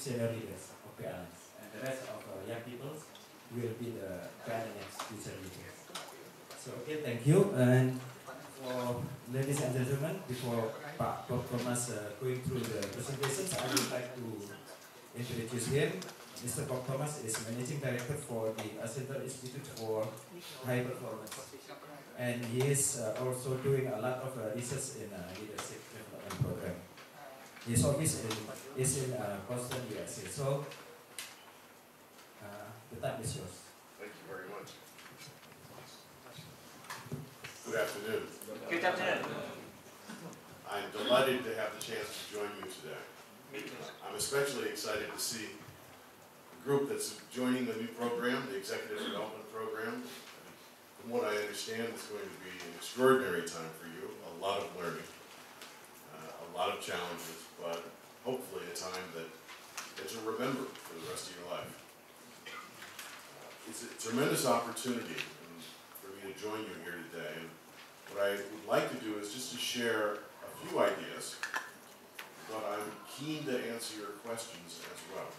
senior leaders of PLNs and the rest of our young people will be the next future leaders. So okay, thank you. And for ladies and gentlemen, before Pak Bob Thomas uh, going through the presentations, I would like to introduce him. Mr. Bob Thomas is Managing Director for the Accenture Institute for High Performance. And he is uh, also doing a lot of uh, research in uh, leadership development program. His office in, is in uh, Boston, USA. So, uh, the time is yours. Thank you very much. Good afternoon. Good afternoon. I'm delighted to have the chance to join you today. I'm especially excited to see the group that's joining the new program, the Executive Development Program. From what I understand, it's going to be an extraordinary time for you, a lot of learning, uh, a lot of challenges, but hopefully a time that, that you'll remember for the rest of your life. It's a tremendous opportunity for me to join you here today. And what I would like to do is just to share a few ideas, but I'm keen to answer your questions as well.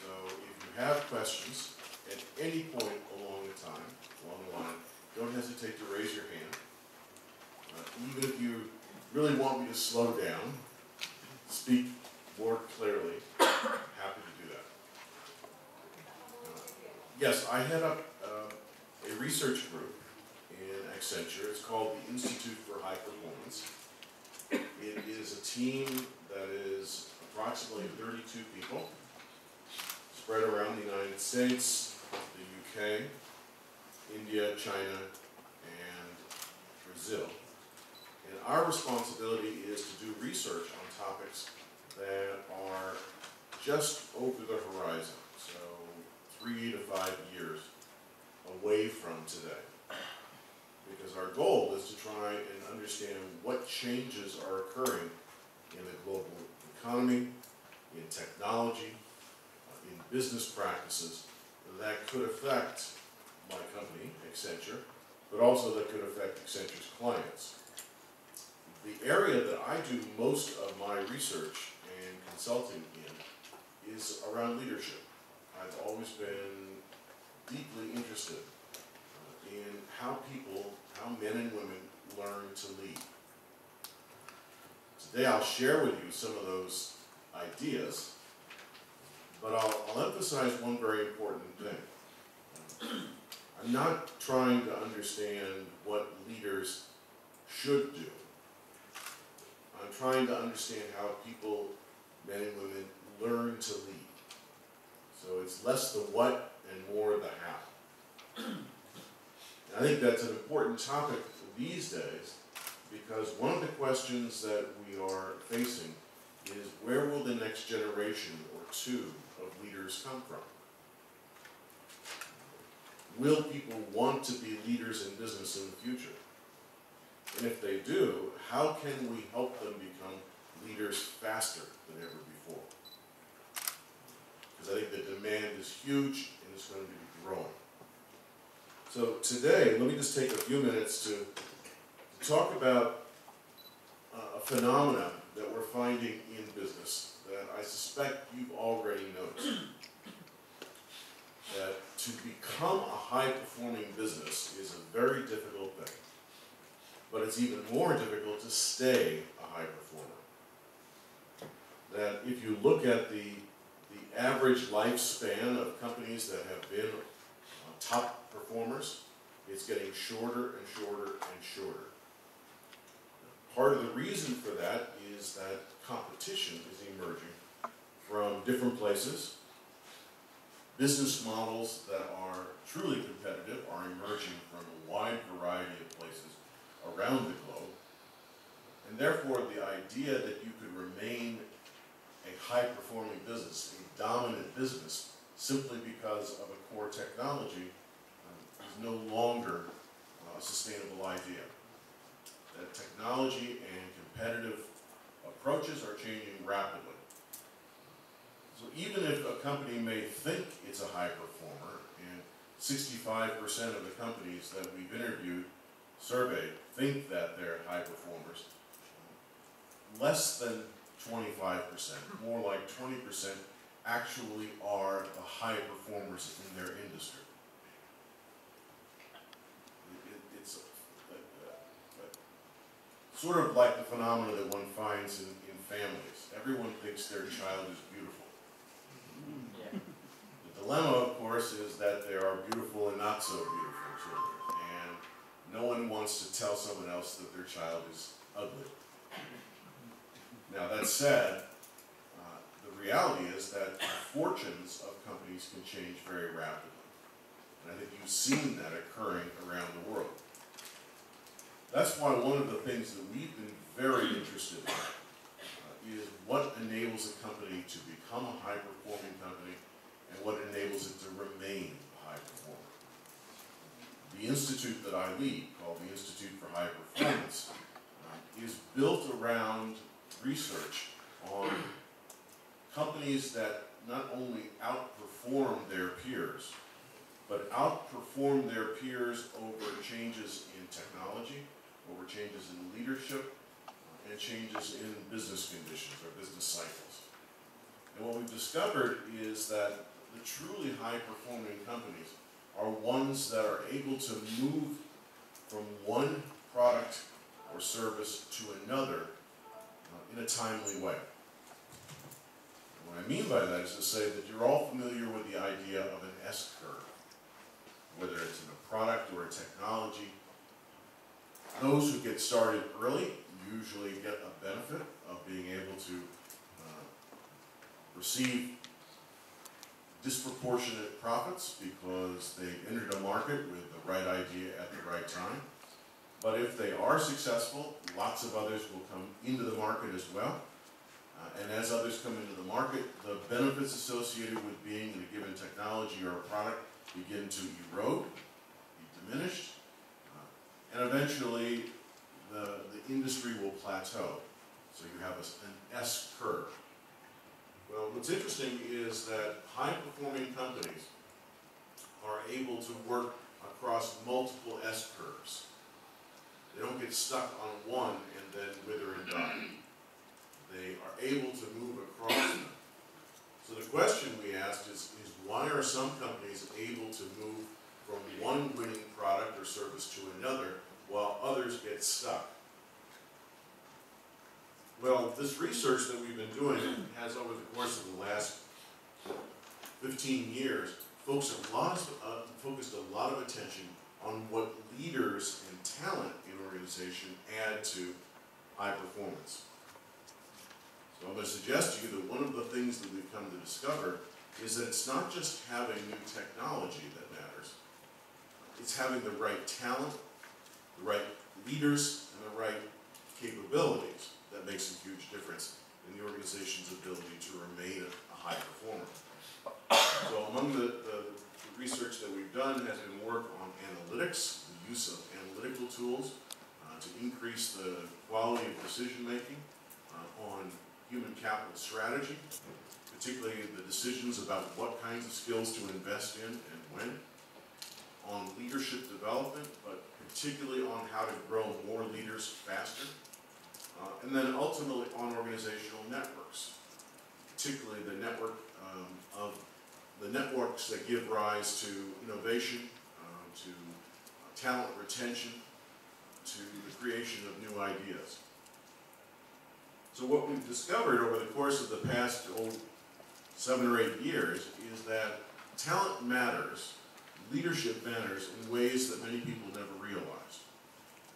So if you have questions at any point along the time, along the line, don't hesitate to raise your hand. Uh, even if you really want me to slow down, speak more clearly, happy to do that. Uh, Yes, I head up uh, a research group in Accenture. It's called the Institute for High Performance. It is a team that is approximately 32 people, spread around the United States, the UK, India, China, and Brazil. And our responsibility is to do research on topics that are just over the horizon, so three to five years away from today. Because our goal is to try and understand what changes are occurring in the global economy, in technology, uh, in business practices that could affect my company, Accenture, but also that could affect Accenture's clients. The area that I do most of my research and consulting in is around leadership. I've always been deeply interested uh, in how people, how men and women learn to lead. Today I'll share with you some of those ideas, but I'll, I'll emphasize one very important thing. I'm not trying to understand what leaders should do. I'm trying to understand how people, men and women, learn to lead. So it's less the what and more the how. And I think that's an important topic these days because one of the questions that we are facing is where will the next generation or two of leaders come from? Will people want to be leaders in business in the future? And if they do, how can we help them become leaders faster than ever before? Because I think the demand is huge and it's going to be growing. So today, let me just take a few minutes to talk about uh, a phenomenon that we're finding in business that I suspect you've already noticed. That to become a high-performing business is a very difficult thing. But it's even more difficult to stay a high performer. That if you look at the, the average lifespan of companies that have been uh, top performers, it's getting shorter and shorter and shorter. Part of the reason for that is that competition is emerging from different places. Business models that are truly competitive are emerging from a wide variety of places around the globe. And therefore, the idea that you could remain a high-performing business, a dominant business, simply because of a core technology um, is no longer uh, a sustainable idea. That technology and competitive approaches are changing rapidly. So even if a company may think it's a high performer, and 65% of the companies that we've interviewed, surveyed, think that they're high performers, less than 25%, more like 20% actually are the high performers in their industry. It, it's a, a, a, sort of like the phenomena that one finds in, in families. Everyone thinks their child is beautiful. Yeah. The dilemma, of course, is that they are beautiful and not so beautiful no one wants to tell someone else that their child is ugly. Now, that said, uh, the reality is that the fortunes of companies can change very rapidly. And I think you've seen that occurring around the world. That's why one of the things that we've been very interested in uh, is what enables a company to become a high-performing company and what enables it to remain. The institute that I lead, called the Institute for High Performance, uh, is built around research on companies that not only outperform their peers, but outperform their peers over changes in technology, over changes in leadership, and changes in business conditions or business cycles. And what we've discovered is that the truly high-performing companies are ones that are able to move from one product or service to another in a timely way. what I mean by that is to say that you're all familiar with the idea of an S-curve, whether it's in a product or a technology. Those who get started early usually get a benefit of being able to uh, receive disproportionate profits because they entered a market with the right idea at the right time. But if they are successful, lots of others will come into the market as well. Uh, and as others come into the market, the benefits associated with being in a given technology or a product begin to erode, be diminished, uh, and eventually the, the industry will plateau. So you have a, an S curve. What's interesting is that high-performing companies are able to work across multiple S curves. They don't get stuck on one and then wither and die. They are able to move across them. So the question we asked is, is why are some companies able to move from one winning product or service to another while others get stuck? Well, this research that we've been doing has over the course of the last 15 years focused a lot of, uh, focused a lot of attention on what leaders and talent in organization add to high performance. So I'm going to suggest to you that one of the things that we've come to discover is that it's not just having new technology that matters. It's having the right talent, the right leaders, and the right capabilities that makes a huge difference in the organization's ability to remain a high performer. So among the, the, research that we've done has been work on analytics, the use of analytical tools, to increase the quality of decision making uh, on human capital strategy, particularly the decisions about what kinds of skills to invest in and when, on leadership development, but particularly on how to grow more leaders and then ultimately on organizational networks, particularly the network um, of the networks that give rise to innovation, um, to talent retention, to the creation of new ideas. So what we've discovered over the course of the past oh, seven or eight years is that talent matters, leadership matters in ways that many people never realized.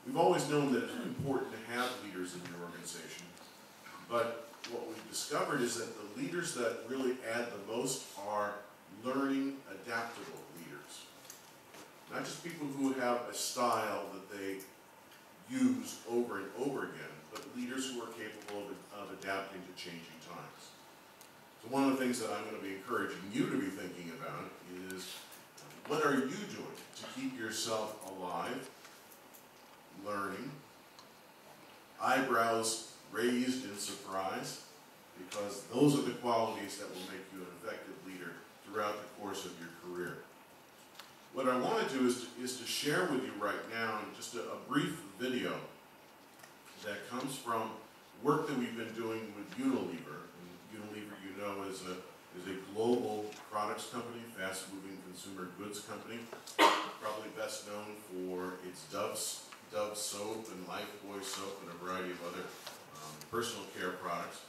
We've always known that it's important to have leaders in your organization, but what we've discovered is that the leaders that really add the most are learning, adaptable leaders. Not just people who have a style that they use over and over again, but leaders who are capable of, of adapting to changing times. So one of the things that I'm going to be encouraging you to be thinking about is what are you doing to keep yourself alive, learning, eyebrows raised in surprise, because those are the qualities that will make you an effective leader throughout the course of your career. What I want to do is to, is to share with you right now just a, a brief video that comes from work that we've been doing with Unilever. And Unilever, you know, is a, is a global products company, fast-moving consumer goods company, probably best known for its Dove's, Dove soap and Lifebuoy soap and a variety of other um, personal care products.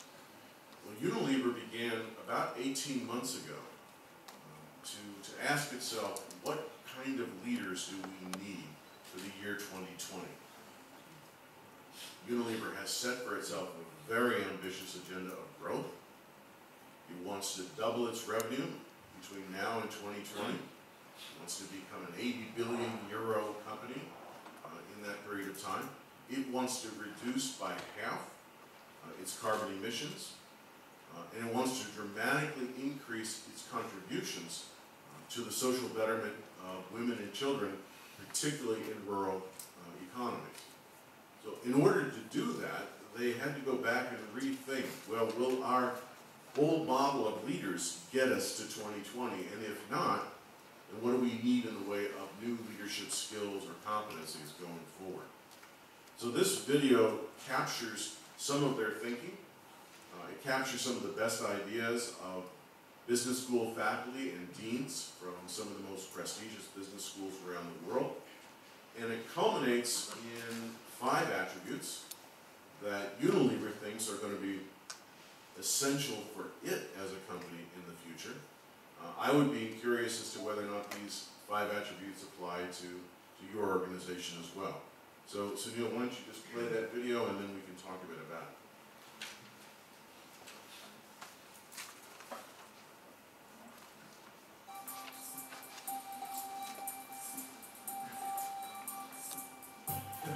Well, Unilever began about 18 months ago um, to, to ask itself, what kind of leaders do we need for the year 2020? Unilever has set for itself a very ambitious agenda of growth. It wants to double its revenue between now and 2020. It wants to become an 80 billion euro company in that period of time. It wants to reduce by half uh, its carbon emissions. Uh, and it wants to dramatically increase its contributions uh, to the social betterment of women and children, particularly in rural uh, economies. So in order to do that, they had to go back and rethink, well, will our old model of leaders get us to 2020? And if not, then what do we need in the way of new leadership skills or competencies going forward? So this video captures some of their thinking. Uh, it captures some of the best ideas of business school faculty and deans from some of the most prestigious business schools around the world. And it culminates in five attributes that Unilever thinks are going to be essential for it as a company in the future. Uh, I would be curious as to whether or not these five attributes apply to, to your organization as well. So, Sunil, why don't you just play that video and then we can talk a bit about it.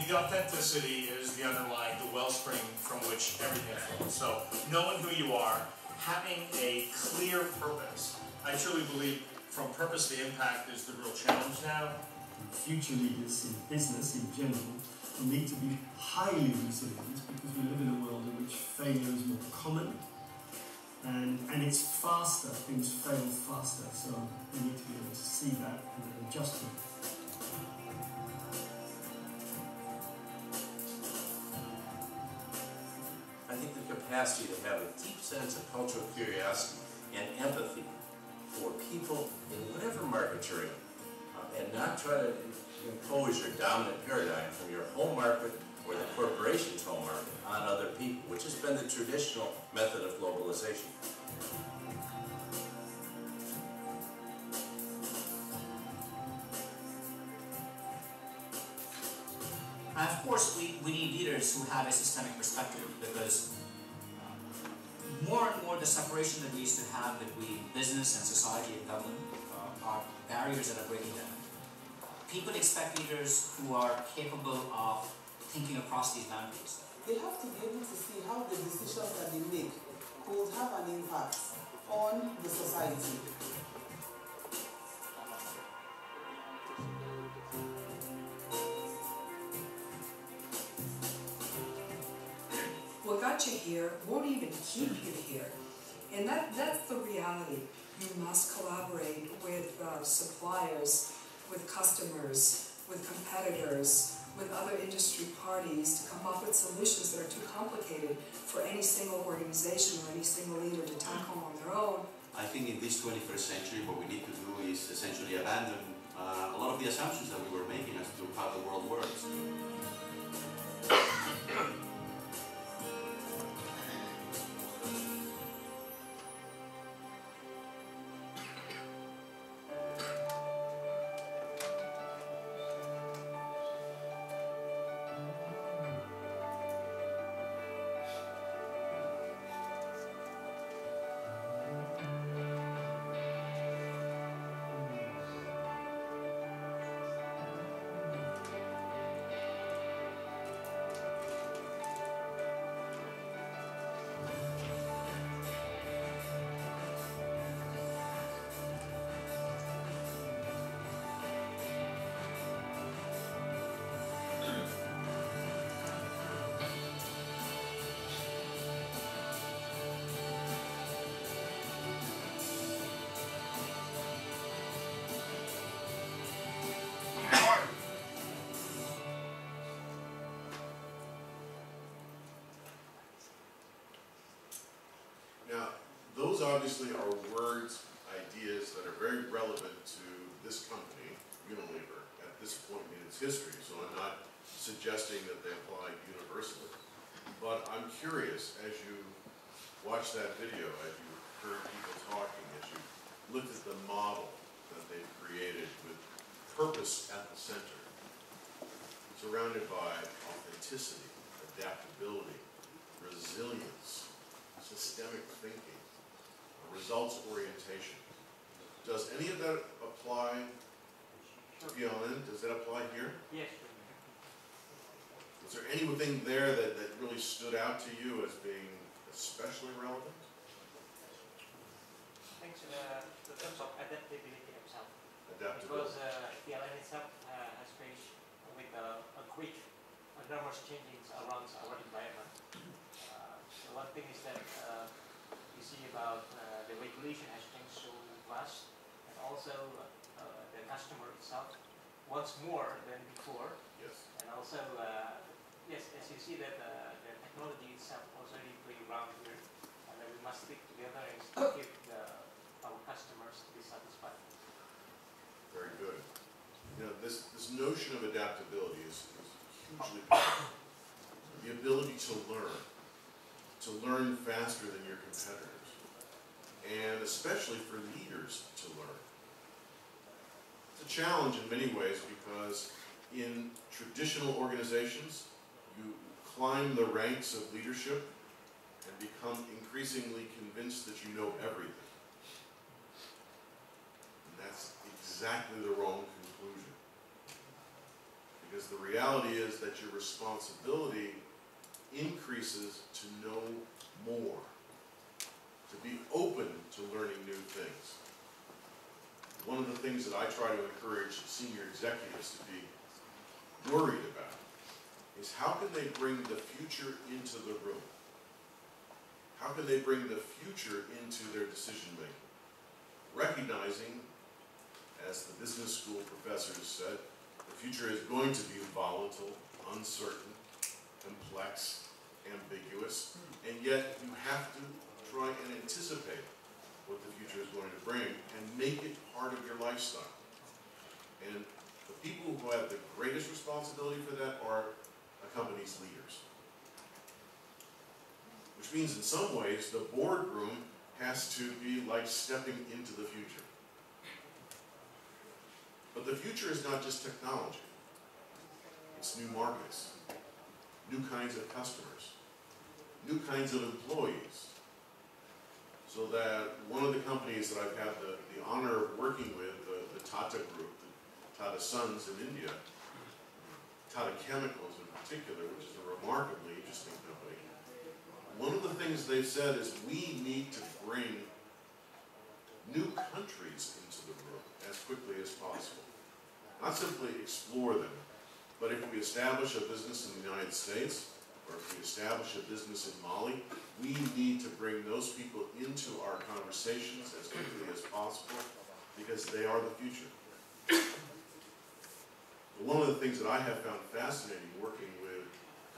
the authenticity is the underlying, the wellspring from which everything flows. So knowing who you are, having a clear purpose. I truly believe from purpose to impact is the real challenge now. Future leaders in business in general need to be highly resilient because we live in a world in which failure is more common and, and it's faster, things fail faster, so we need to be able to see that and adjust to it. capacity to have a deep sense of cultural curiosity and empathy for people in whatever market you're in, uh, and not try to impose your dominant paradigm from your home market or the corporation's home market on other people, which has been the traditional method of globalization. And of course, we, we need leaders who have a systemic perspective because more and more the separation that we used to have between business and society and government uh, are barriers that are breaking down. People expect leaders who are capable of thinking across these boundaries. They have to be able to see how the decisions that they make could have an impact on the society. Got you here won't even keep you here. And that, that's the reality. You must collaborate with uh, suppliers, with customers, with competitors, with other industry parties to come up with solutions that are too complicated for any single organization or any single leader to tackle on their own. I think in this 21st century, what we need to do is essentially abandon uh, a lot of the assumptions that we were making as to how the world works. Obviously are words, ideas that are very relevant to this company, Unilever, at this point in its history, so I'm not suggesting that they apply universally. But I'm curious, as you watch that video, as you heard people talking, as you looked at the model that they've created with purpose at the center, surrounded by authenticity, adaptability, resilience, systemic thinking, results orientation. Does any of that apply beyond? Does that apply here? Yes. Was there anything there that, that really stood out to you as being especially relevant? Thanks to the, the terms of adaptability itself. Adaptability. Because uh, PLN itself uh, has faced with a, a quick, enormous changes around our environment. Uh, so one thing is that uh, see about uh, the regulation has changed so fast, and also uh, the customer itself wants more than before, Yes. and also uh, yes, as you see that uh, the technology itself also really play around here, and then we must stick together and still keep the, our customers to be satisfied. Very good. You know, this, this notion of adaptability is, is hugely powerful. The ability to learn, to learn faster than your competitors, and especially for leaders to learn. It's a challenge in many ways because in traditional organizations, you climb the ranks of leadership and become increasingly convinced that you know everything. And that's exactly the wrong conclusion. Because the reality is that your responsibility increases to know more, to be open to learning new things. One of the things that I try to encourage senior executives to be worried about is how can they bring the future into the room? How can they bring the future into their decision making? Recognizing, as the business school professors said, the future is going to be volatile, uncertain, complex, ambiguous, and yet you have to try and anticipate what the future is going to bring and make it part of your lifestyle. And the people who have the greatest responsibility for that are a company's leaders. Which means in some ways, the boardroom has to be like stepping into the future. But the future is not just technology. It's new markets, new kinds of customers, new kinds of employees. So that one of the companies that I've had the, the honor of working with, the, the Tata Group, the Tata Sons in India, Tata Chemicals in particular, which is a remarkably interesting company, one of the things they've said is we need to bring new countries into the room as quickly as possible. Not simply explore them, but if we establish a business in the United States, or if we establish a business in Mali, we need to bring those people into our conversations as quickly as possible because they are the future. One of the things that I have found fascinating working with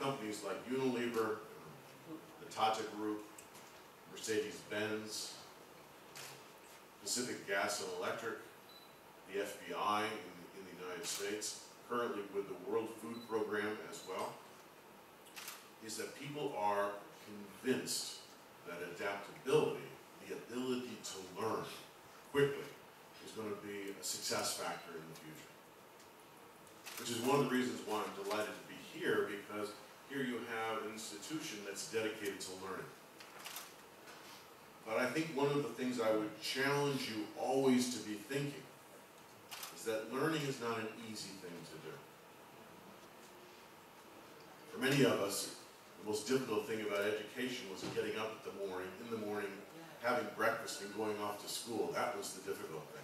companies like Unilever, the Tata Group, Mercedes-Benz, Pacific Gas and Electric, the FBI in, in the United States, currently with the World Food Program as well, is that people are convinced that adaptability, the ability to learn quickly, is going to be a success factor in the future. Which is one of the reasons why I'm delighted to be here, because here you have an institution that's dedicated to learning. But I think one of the things I would challenge you always to be thinking is that learning is not an easy thing to do. For many of us, most difficult thing about education was getting up in the morning, in the morning, having breakfast and going off to school. That was the difficult thing.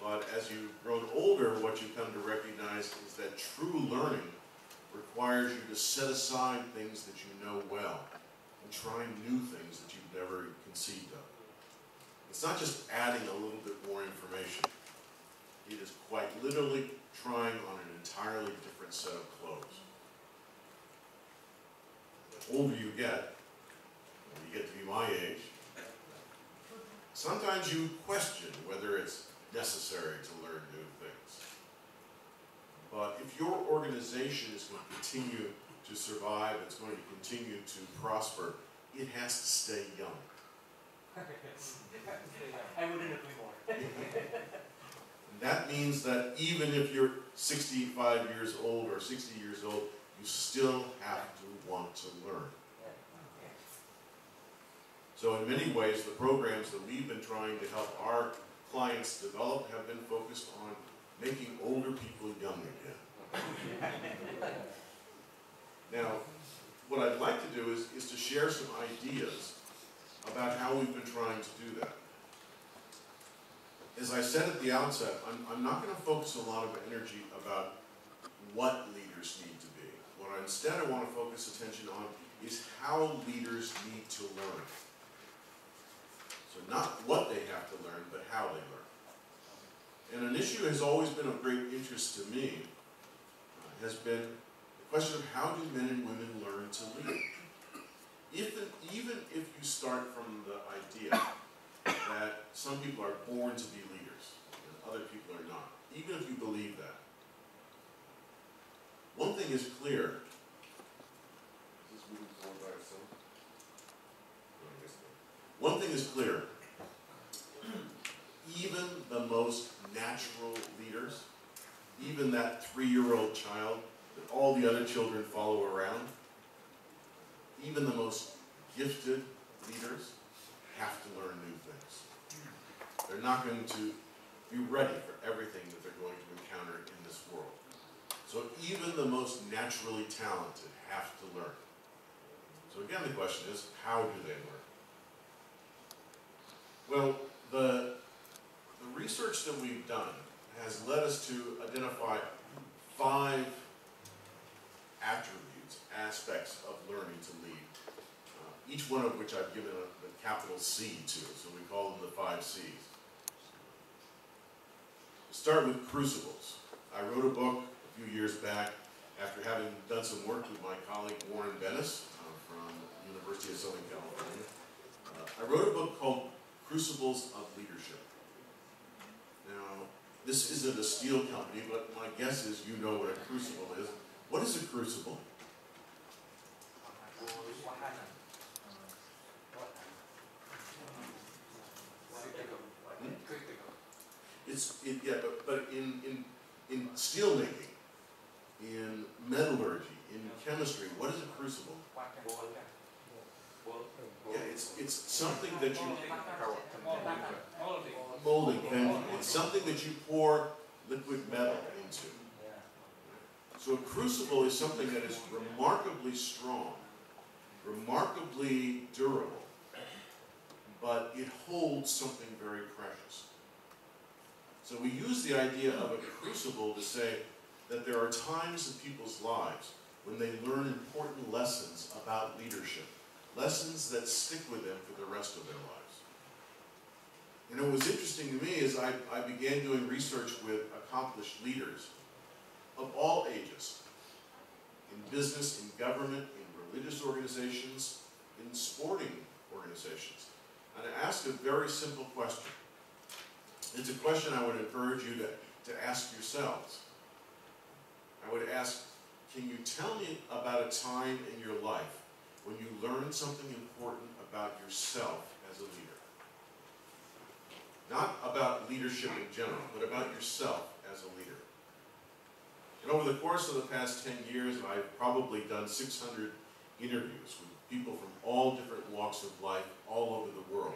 But as you've grown older, what you come to recognize is that true learning requires you to set aside things that you know well and try new things that you've never conceived of. It's not just adding a little bit more information. It is quite literally trying on an entirely different set of clothes. Older you get, when you get to be my age, sometimes you question whether it's necessary to learn new things. But if your organization is going to continue to survive, it's going to continue to prosper, it has to stay young. I wouldn't agree more. that means that even if you're 65 years old or 60 years old, you still have to want to learn. So in many ways, the programs that we've been trying to help our clients develop have been focused on making older people young again. now, what I'd like to do is, is to share some ideas about how we've been trying to do that. As I said at the outset, I'm, I'm not going to focus a lot of energy about what leaders need. Instead I want to focus attention on is how leaders need to learn. So not what they have to learn, but how they learn. And an issue has always been of great interest to me, uh, has been the question of how do men and women learn to lead? If, even if you start from the idea that some people are born to be leaders and other people are not, even if you believe that, one thing is clear. One thing is clear. Even the most natural leaders, even three-year-old child that all the other children follow around, even the most gifted leaders have to learn new things. They're not going to be ready for everything that they're going to encounter in this world. So even the most naturally talented have to learn. So again, the question is, how do they learn? Well, the, the research that we've done has led us to identify five attributes, aspects of learning to lead, uh, each one of which I've given a, a capital C to, so we call them the five C's. Start with crucibles. I wrote a book a few years back after having done some work with my colleague Warren Bennis uh, from University of Southern California. Uh, I wrote a book called Crucibles of Leadership. Now, this isn't a steel company, but my guess is you know what a crucible is. What is a crucible? Hmm? It's it, yeah, but, but in in in steel making, in metallurgy, in chemistry, what is a crucible? Yeah, it's it's something that you molding. Thank you. It's something that you pour liquid metal into. So a crucible is something that is remarkably strong, remarkably durable, but it holds something very precious. So we use the idea of a crucible to say that there are times in people's lives when they learn important lessons about leadership, lessons that stick with them for the rest of their lives. You know, what was interesting to me is I, I began doing research with accomplished leaders of all ages, in business, in government, in religious organizations, in sporting organizations. And I asked a very simple question. It's a question I would encourage you to, to ask yourselves. I would ask, can you tell me about a time in your life when you learn something important about yourself as a leader? Not about leadership in general, but about yourself as a leader. And over the course of the past 10 years, I've probably done 600 interviews with people from all different walks of life all over the world.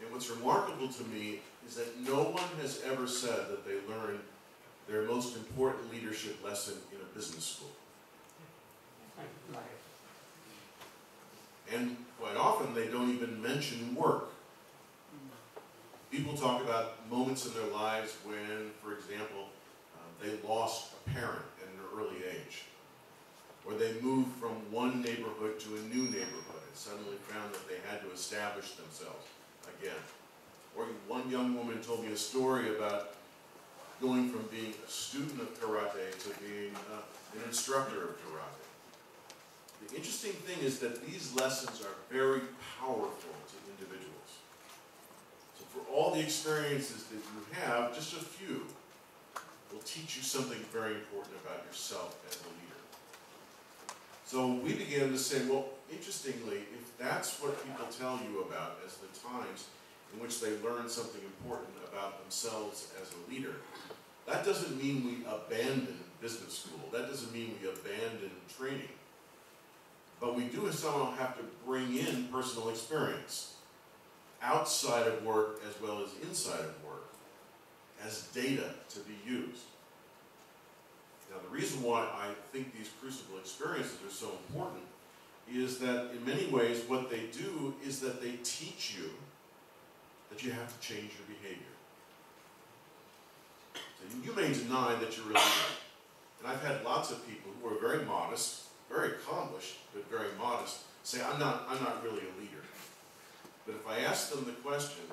And what's remarkable to me is that no one has ever said that they learned their most important leadership lesson in a business school. And quite often they don't even mention work. People talk about moments in their lives when, for example, uh, they lost a parent at an early age or they moved from one neighborhood to a new neighborhood and suddenly found that they had to establish themselves again. Or one young woman told me a story about going from being a student of karate to being uh, an instructor of karate. The interesting thing is that these lessons are very powerful to individuals. So for all the experiences that you have, just a few will teach you something very important about yourself as a leader. So we began to say, well, interestingly, if that's what people tell you about as the times in which they learn something important about themselves as a leader, that doesn't mean we abandon business school. That doesn't mean we abandon training. But we do somehow have to bring in personal experience outside of work as well as inside of work as data to be used. Now, the reason why I think these crucible experiences are so important is that in many ways what they do is that they teach you that you have to change your behavior. So you may deny that you're leader. And I've had lots of people who are very modest, very accomplished, but very modest, say, I'm not, I'm not really a leader. But if I ask them the question,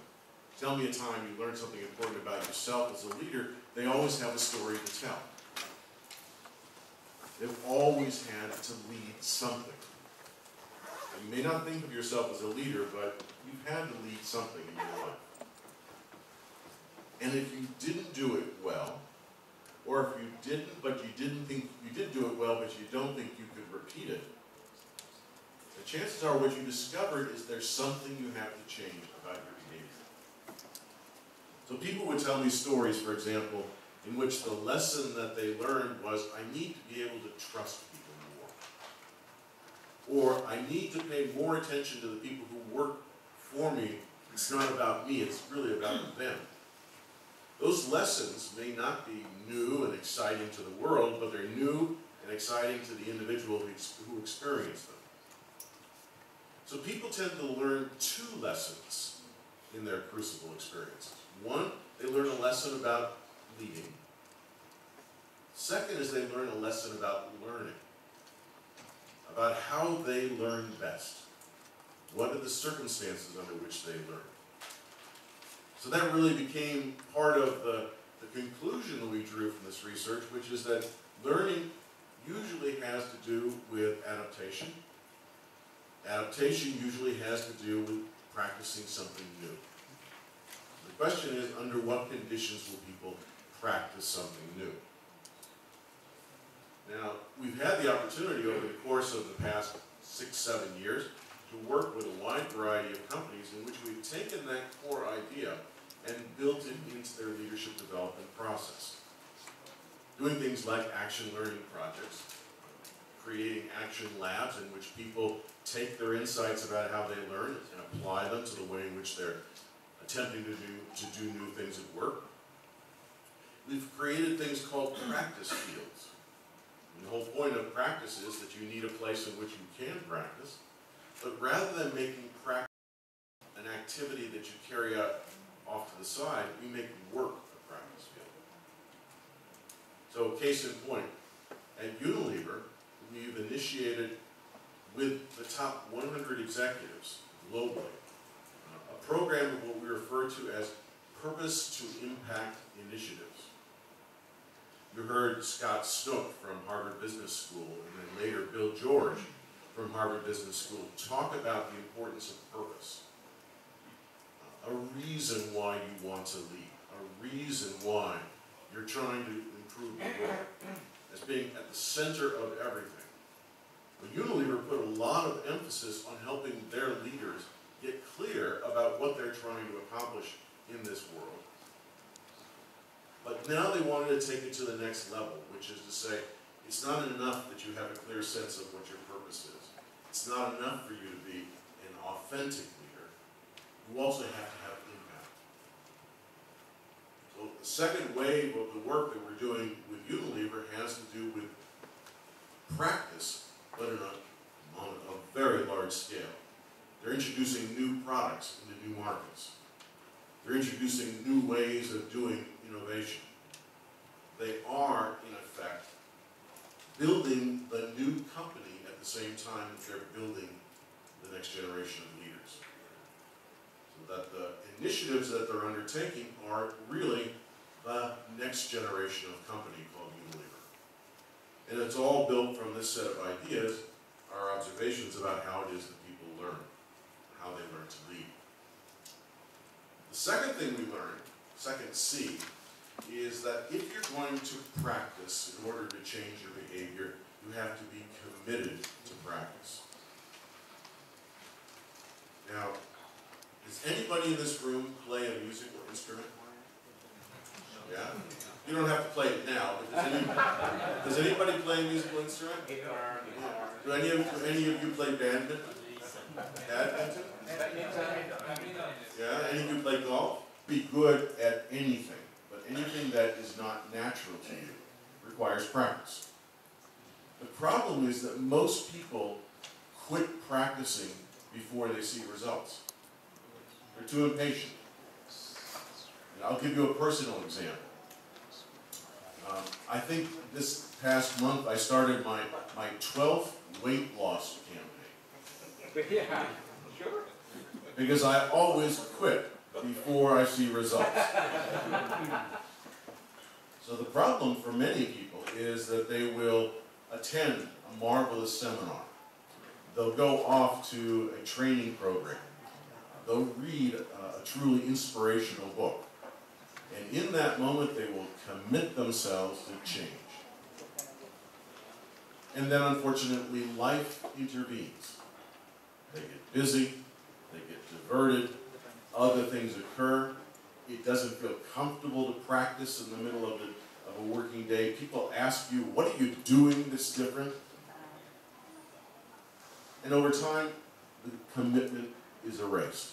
tell me a time you learned something important about yourself as a leader, they always have a story to tell. They've always had to lead something. You may not think of yourself as a leader, but you've had to lead something in your life. And if you didn't do it well, or if you didn't, but you didn't think you did do it well, but you don't think you could repeat it, the chances are what you discovered is there's something you have to change about your behavior. So people would tell me stories, for example, in which the lesson that they learned was, I need to be able to trust people more. Or I need to pay more attention to the people who work for me. It's not about me, it's really about them. Those lessons may not be new and exciting to the world, but they're new exciting to the individual who experienced them. So people tend to learn two lessons in their crucible experiences. One, they learn a lesson about leading. Second is they learn a lesson about learning, about how they learn best. What are the circumstances under which they learn? So that really became part of the, the conclusion that we drew from this research, which is that learning usually has to do with adaptation. Adaptation usually has to do with practicing something new. The question is, under what conditions will people practice something new? Now, we've had the opportunity over the course of the past six, seven years to work with a wide variety of companies in which we've taken that core idea and built it into their leadership development process. Doing things like action learning projects, creating action labs in which people take their insights about how they learn and apply them to the way in which they're attempting to do, to do new things at work. We've created things called practice fields. And the whole point of practice is that you need a place in which you can practice, but rather than making practice an activity that you carry out off to the side, we make work. So case in point, at Unilever, we've initiated with the top 100 executives globally a program of what we refer to as purpose to impact initiatives. You heard Scott Snook from Harvard Business School, and then later Bill George from Harvard Business School talk about the importance of purpose. A reason why you want to lead, a reason why you're trying to as being at the center of everything. But Unilever put a lot of emphasis on helping their leaders get clear about what they're trying to accomplish in this world. But now they wanted to take it to the next level, which is to say, it's not enough that you have a clear sense of what your purpose is. It's not enough for you to be an authentic leader. You also have to have The second wave of the work that we're doing with Unilever has to do with practice, but on a, on a very large scale. They're introducing new products into new markets. They're introducing new ways of doing innovation. They are, in effect, building the new company at the same time that they're building the next generation of that the initiatives that they're undertaking are really the next generation of company called Unilever. And it's all built from this set of ideas, our observations about how it is that people learn, how they learn to lead. The second thing we learned, second C, is that if you're going to practice in order to change your behavior, you have to be committed to practice. Now, does anybody in this room play a musical instrument? Yeah? You don't have to play it now, but does, any, does anybody play a musical instrument? Do any of, do any of you play badminton? Badminton? Yeah, any of you play golf? Be good at anything, but anything that is not natural to you requires practice. The problem is that most people quit practicing before they see results. They're too impatient. And I'll give you a personal example. Um, I think this past month I started my, my 12th weight loss campaign. Yeah, sure. Because I always quit before I see results. so the problem for many people is that they will attend a marvelous seminar. They'll go off to a training program. Read a, a truly inspirational book. And in that moment, they will commit themselves to change. And then, unfortunately, life intervenes. They get busy, they get diverted, other things occur. It doesn't feel comfortable to practice in the middle of, the, of a working day. People ask you, what are you doing that's different? And over time, the commitment is erased.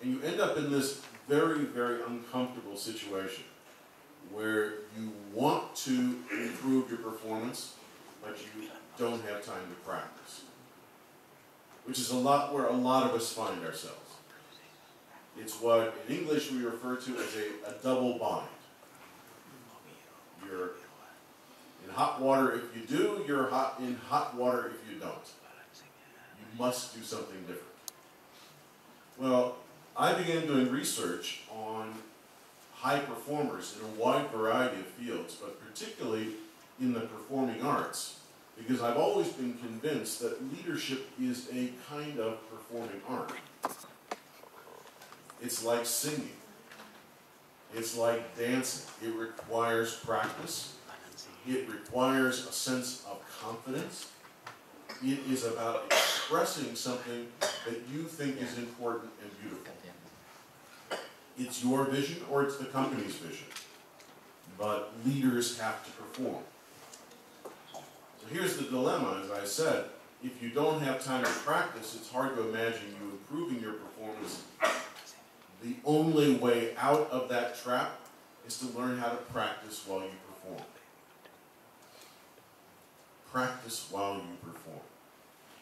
And you end up in this very, very uncomfortable situation where you want to improve your performance, but you don't have time to practice. Which is a lot where a lot of us find ourselves. It's what in English we refer to as a, a double bind. You're in hot water if you do, you're hot in hot water if you don't. You must do something different. Well, I began doing research on high performers in a wide variety of fields, but particularly in the performing arts, because I've always been convinced that leadership is a kind of performing art. It's like singing. It's like dancing. It requires practice. It requires a sense of confidence. It is about expressing something that you think is important and beautiful. It's your vision or it's the company's vision. But leaders have to perform. So here's the dilemma, as I said. If you don't have time to practice, it's hard to imagine you improving your performance. The only way out of that trap is to learn how to practice while you perform. Practice while you perform.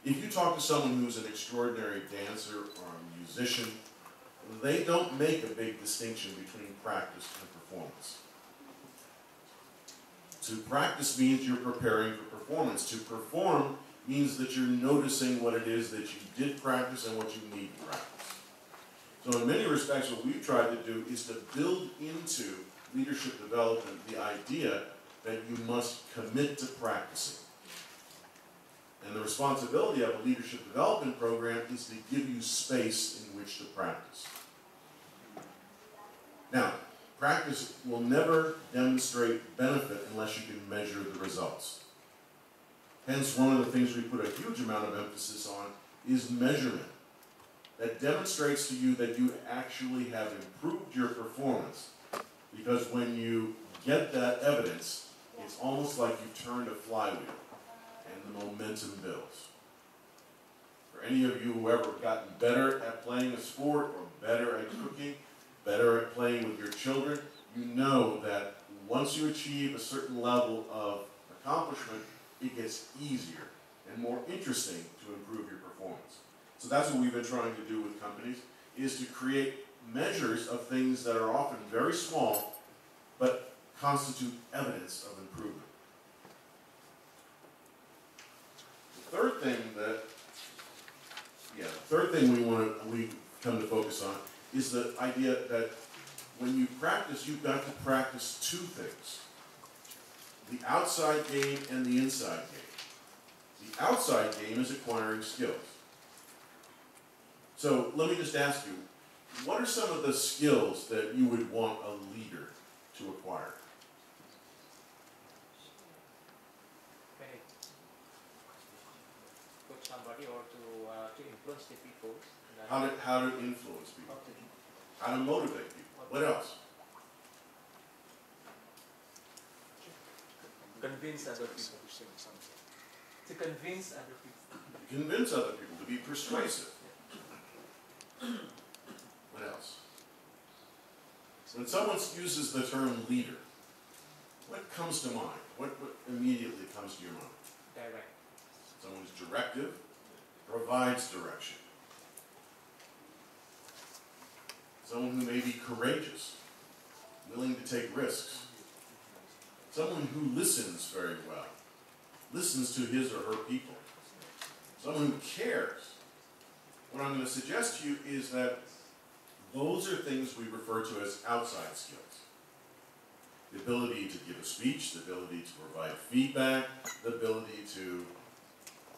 If you talk to someone who's an extraordinary dancer or a musician, they don't make a big distinction between practice and performance. To practice means you're preparing for performance. To perform means that you're noticing what it is that you did practice and what you need to practice. So in many respects, what we've tried to do is to build into leadership development the idea that you must commit to practicing. And the responsibility of a leadership development program is to give you space in which to practice. Now, practice will never demonstrate benefit unless you can measure the results. Hence, one of the things we put a huge amount of emphasis on is measurement. That demonstrates to you that you actually have improved your performance. Because when you get that evidence, it's almost like you've turned a flywheel the momentum builds. For any of you who ever gotten better at playing a sport or better at cooking, better at playing with your children, you know that once you achieve a certain level of accomplishment, it gets easier and more interesting to improve your performance. So that's what we've been trying to do with companies, is to create measures of things that are often very small, but constitute evidence of improvement. The third thing that, yeah, third thing we want to, we come to focus on is the idea that when you practice, you've got to practice two things. The outside game and the inside game. The outside game is acquiring skills. So let me just ask you, what are some of the skills that you would want a leader to acquire? Okay. Coach somebody or to uh, to influence the people. How to, how to influence people, how to- how to motivate people. What else? convince other people. To convince other people. Convince other people to be persuasive. What else? When someone uses the term leader, what comes to mind? What, what immediately comes to your mind? direct. Someone who's directive, provides direction. Someone who may be courageous, willing to take risks. Someone who listens very well, listens to his or her people. Someone who cares. What I'm going to suggest to you is that those are things we refer to as outside skills. The ability to give a speech, the ability to provide feedback, the ability to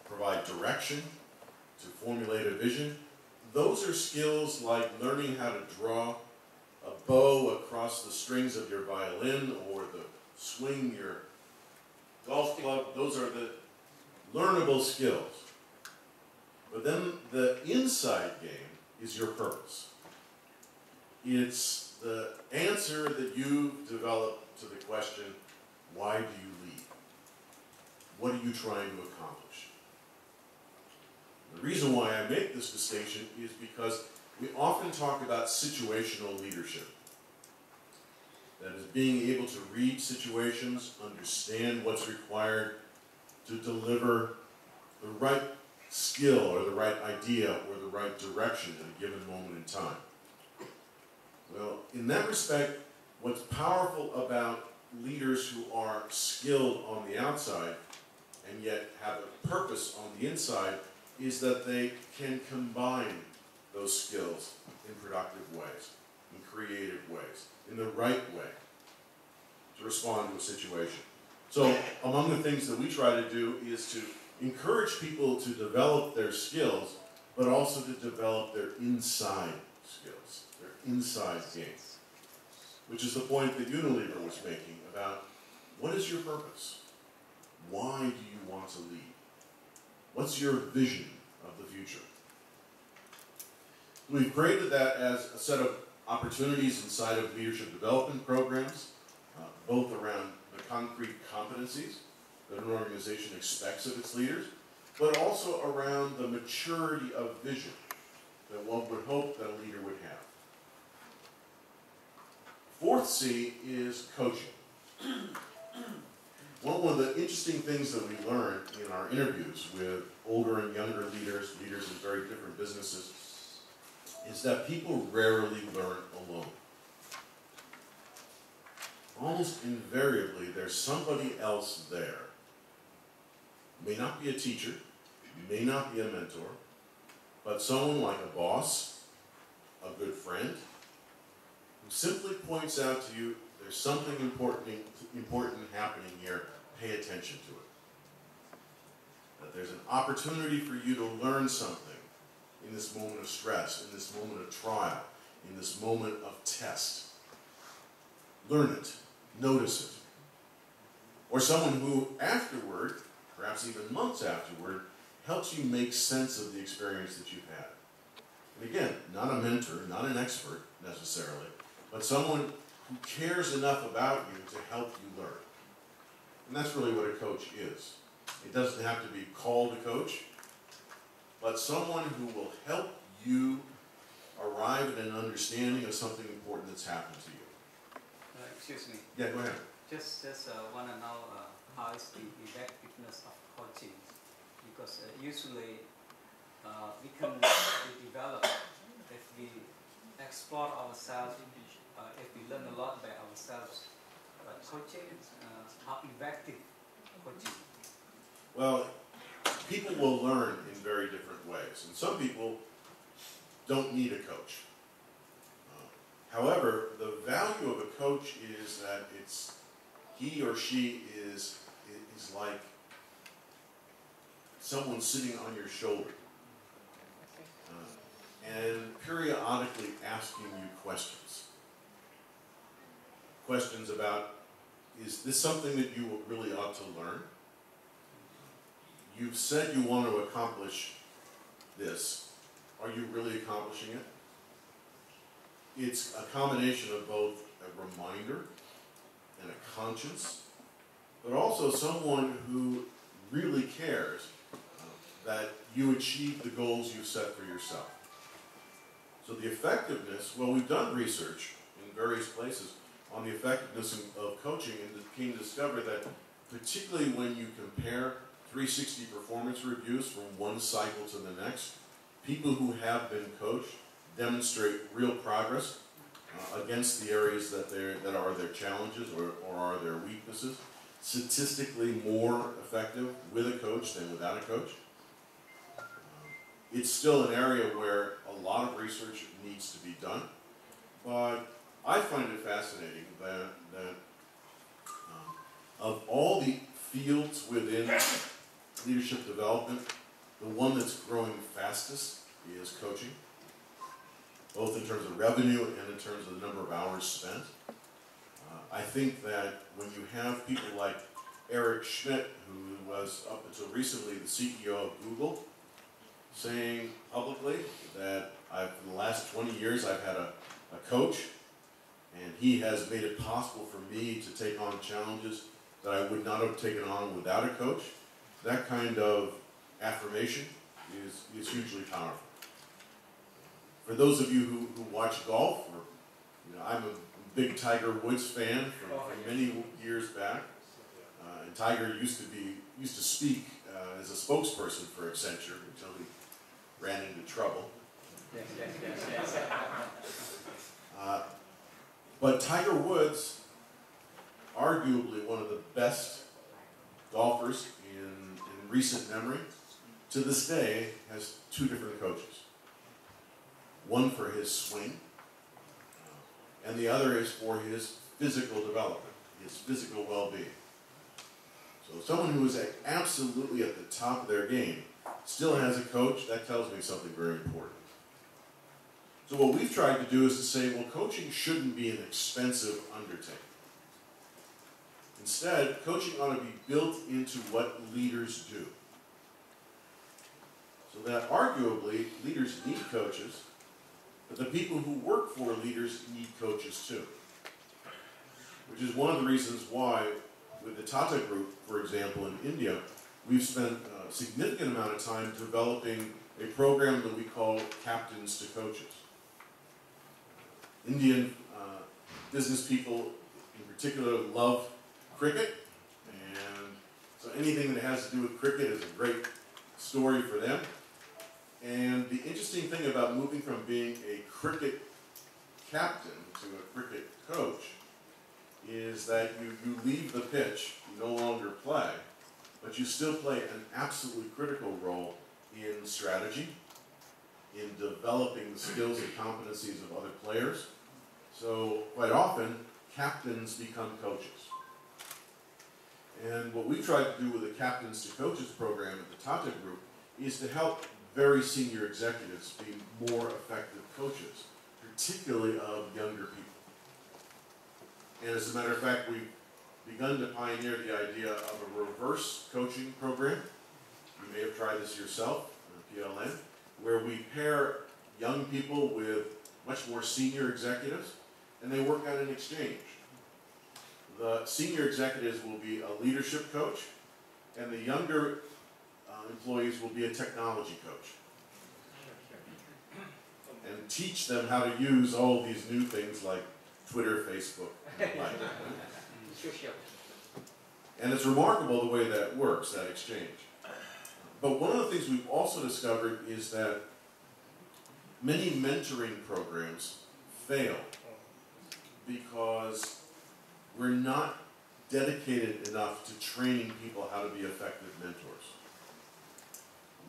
provide direction, to formulate a vision. Those are skills like learning how to draw a bow across the strings of your violin or the swing your golf club. Those are the learnable skills. But then the inside game is your purpose. It's the answer that you've developed to the question, why do you lead? What are you trying to accomplish? The reason why I make this distinction is because we often talk about situational leadership. That is being able to read situations, understand what's required to deliver the right skill or the right idea or the right direction at a given moment in time. Well, in that respect, what's powerful about leaders who are skilled on the outside and yet have a purpose on the inside is that they can combine those skills in productive ways, in creative ways, in the right way to respond to a situation. So, among the things that we try to do is to encourage people to develop their skills, but also to develop their inside skills, their inside game. Which is the point that Unilever was making about what is your purpose? Why do you want to lead? What's your vision of the future? We've created that as a set of opportunities inside of leadership development programs, uh, both around the concrete competencies that an organization expects of its leaders, but also around the maturity of vision that one would hope that a leader would have. Fourth C is coaching. One of the interesting things that we learned in our interviews with older and younger leaders, leaders in very different businesses, is that people rarely learn alone. Almost invariably, there's somebody else there. May not be a teacher, may not be a mentor, but someone like a boss, a good friend, who simply points out to you there's something important, important happening here, pay attention to it. That there's an opportunity for you to learn something in this moment of stress, in this moment of trial, in this moment of test. Learn it, notice it. Or someone who afterward, perhaps even months afterward, helps you make sense of the experience that you've had. And again, not a mentor, not an expert necessarily, but someone who cares enough about you to help you learn. And that's really what a coach is. It doesn't have to be called a coach, but someone who will help you arrive at an understanding of something important that's happened to you. Uh, excuse me. Yeah, go ahead. Just just uh, want to know uh, how is the effectiveness of coaching? Because uh, usually uh, we can develop if we explore ourselves, uh, if we learn a lot by ourselves. But coaching, uh, how effective coaching? Well, people will learn in very different ways, and some people don't need a coach. Uh, however, the value of a coach is that it's he or she is is like someone sitting on your shoulder uh, and periodically asking you questions. Questions about is this something that you really ought to learn? You've said you want to accomplish this. Are you really accomplishing it? It's a combination of both a reminder and a conscience, but also someone who really cares uh, that you achieve the goals you've set for yourself. So the effectiveness, well, we've done research in various places on the effectiveness of, coaching and came to discover that particularly when you compare 360 performance reviews from one cycle to the next, people who have been coached demonstrate real progress uh, against the areas that, that are their challenges or, or are their weaknesses. Statistically more effective with a coach than without a coach. It's still an area where a lot of research needs to be done, but I find it fascinating that, that um, of all the fields within leadership development, the one that's growing fastest is coaching, both in terms of revenue and in terms of the number of hours spent. Uh, I think that when you have people like Eric Schmidt, who was up until recently the CEO of Google, saying publicly that I've, in the last 20 years I've had a, a coach and he has made it possible for me to take on challenges that I would not have taken on without a coach. That kind of affirmation is, is hugely powerful. For those of you who, who watch golf, or, you know, I'm a big Tiger Woods fan from, from many years back. Uh, and Tiger used to be used to speak uh, as a spokesperson for Accenture until he ran into trouble. Yes, yes, yes, Uh, but Tiger Woods, arguably one of the best golfers in, in recent memory, to this day has two different coaches. One for his swing, and the other is for his physical development, his physical well-being. So someone who is absolutely at the top of their game still has a coach, that tells me something very important. So what we've tried to do is to say, well, coaching shouldn't be an expensive undertaking. Instead, coaching ought to be built into what leaders do. So that arguably, leaders need coaches, but the people who work for leaders need coaches too. Which is one of the reasons why, with the Tata Group, for example, in India, we've spent a significant amount of time developing a program that we call Captains to Coaches. Indian uh, business people in particular love cricket, and so anything that has to do with cricket is a great story for them. And the interesting thing about moving from being a cricket captain to a cricket coach is that you, you leave the pitch, you no longer play, but you still play an absolutely critical role in strategy, in developing the skills and competencies of other players. So quite often, captains become coaches. And what we tried to do with the Captains to Coaches program at the Tata Group is to help very senior executives be more effective coaches, particularly of younger people. And as a matter of fact, we've begun to pioneer the idea of a reverse coaching program. You may have tried this yourself, PLN, where we pair young people with much more senior executives, and they work out an exchange. The senior executives will be a leadership coach, and the younger uh, employees will be a technology coach. And teach them how to use all these new things like Twitter, Facebook, and like. And it's remarkable the way that works, that exchange. But one of the things we've also discovered is that many mentoring programs fail because we're not dedicated enough to training people how to be effective mentors.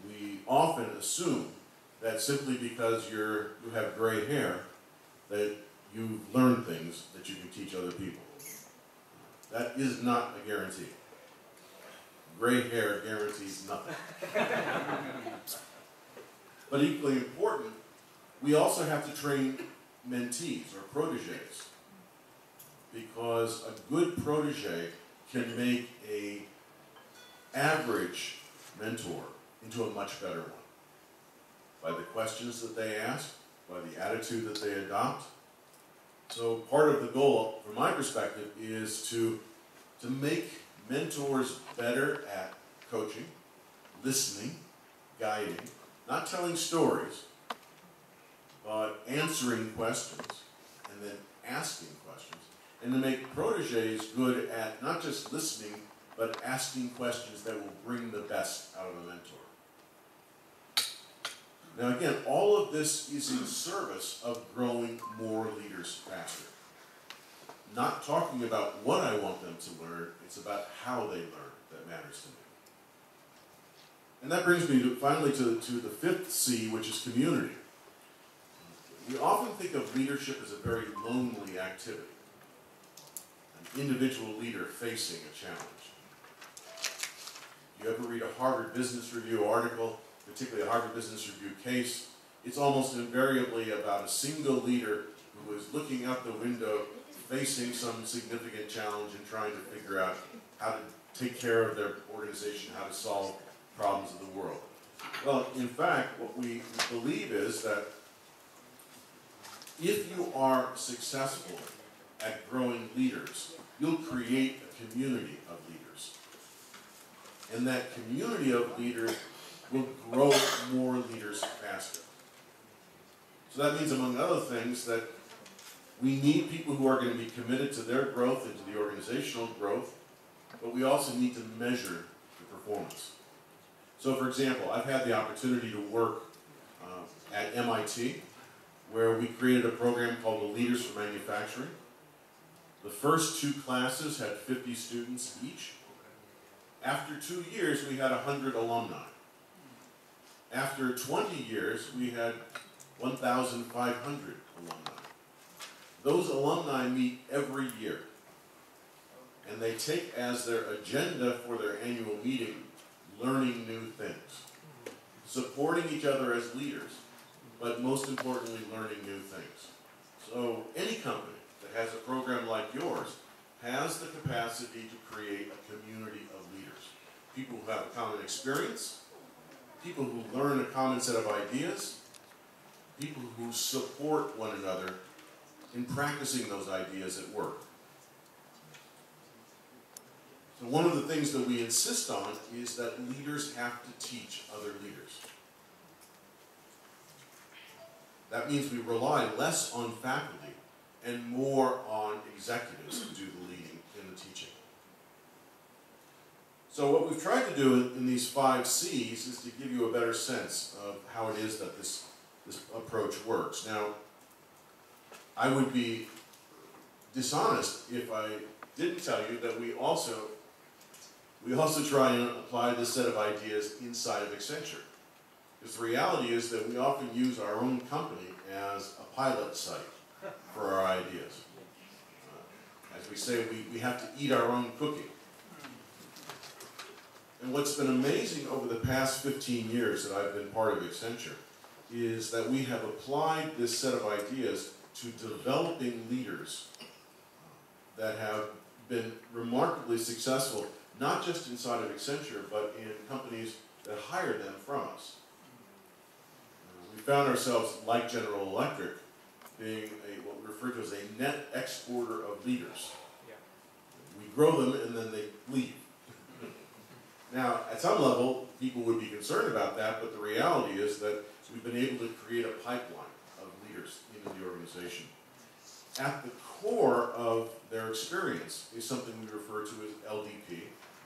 We often assume that simply because you're, you have gray hair, that you've learned things that you can teach other people. That is not a guarantee. Gray hair guarantees nothing. but equally important, we also have to train mentees or proteges because a good protege can make a average mentor into a much better one by the questions that they ask, by the attitude that they adopt. So part of the goal, from my perspective, is to, to make mentors better at coaching, listening, guiding, not telling stories, but answering questions and then asking questions and to make proteges good at not just listening, but asking questions that will bring the best out of a mentor. Now, again, all of this is in service of growing more leaders faster. Not talking about what I want them to learn, it's about how they learn that matters to me. And that brings me to, finally to, to the fifth C, which is community. We often think of leadership as a very lonely activity an individual leader facing a challenge. You ever read a Harvard Business Review article, particularly a Harvard Business Review case, it's almost invariably about a single leader who is looking out the window, facing some significant challenge and trying to figure out how to take care of their organization, how to solve problems of the world. Well, in fact, what we believe is that if you are successful at growing leaders, you'll create a community of leaders. And that community of leaders will grow more leaders faster. So that means, among other things, that we need people who are going to be committed to their growth and to the organizational growth, but we also need to measure the performance. So, for example, I've had the opportunity to work uh, at MIT, where we created a program called the Leaders for Manufacturing. The first two classes had 50 students each. After two years, we had 100 alumni. After 20 years, we had 1,500 alumni. Those alumni meet every year. And they take as their agenda for their annual meeting learning new things, supporting each other as leaders, but most importantly, learning new things. So any company that has a program like yours has the capacity to create a community of leaders. People who have a common experience, people who learn a common set of ideas, people who support one another in practicing those ideas at work. So one of the things that we insist on is that leaders have to teach other leaders. That means we rely less on faculty and more on executives to do the leading and the teaching. So what we've tried to do in these five C's is to give you a better sense of how it is that this, this approach works. Now, I would be dishonest if I didn't tell you that we also we also try and apply this set of ideas inside of Accenture. Because the reality is that we often use our own company as a pilot site for our ideas. Uh, as we say, we, we have to eat our own cooking. And what's been amazing over the past 15 years that I've been part of Accenture is that we have applied this set of ideas to developing leaders that have been remarkably successful, not just inside of Accenture, but in companies that hire them from us. Uh, we found ourselves, like General Electric, being a, what we refer to as a net exporter of leaders. Yeah. We grow them and then they leave. now, at some level, people would be concerned about that, but the reality is that we've been able to create a pipeline leaders into the organization. At the core of their experience is something we refer to as LDP,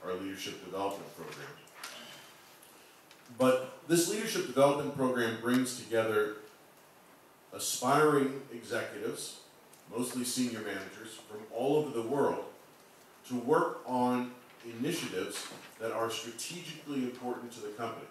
our Leadership Development Program. But this leadership development program brings together aspiring executives, mostly senior managers, from all over the world to work on initiatives that are strategically important to the company.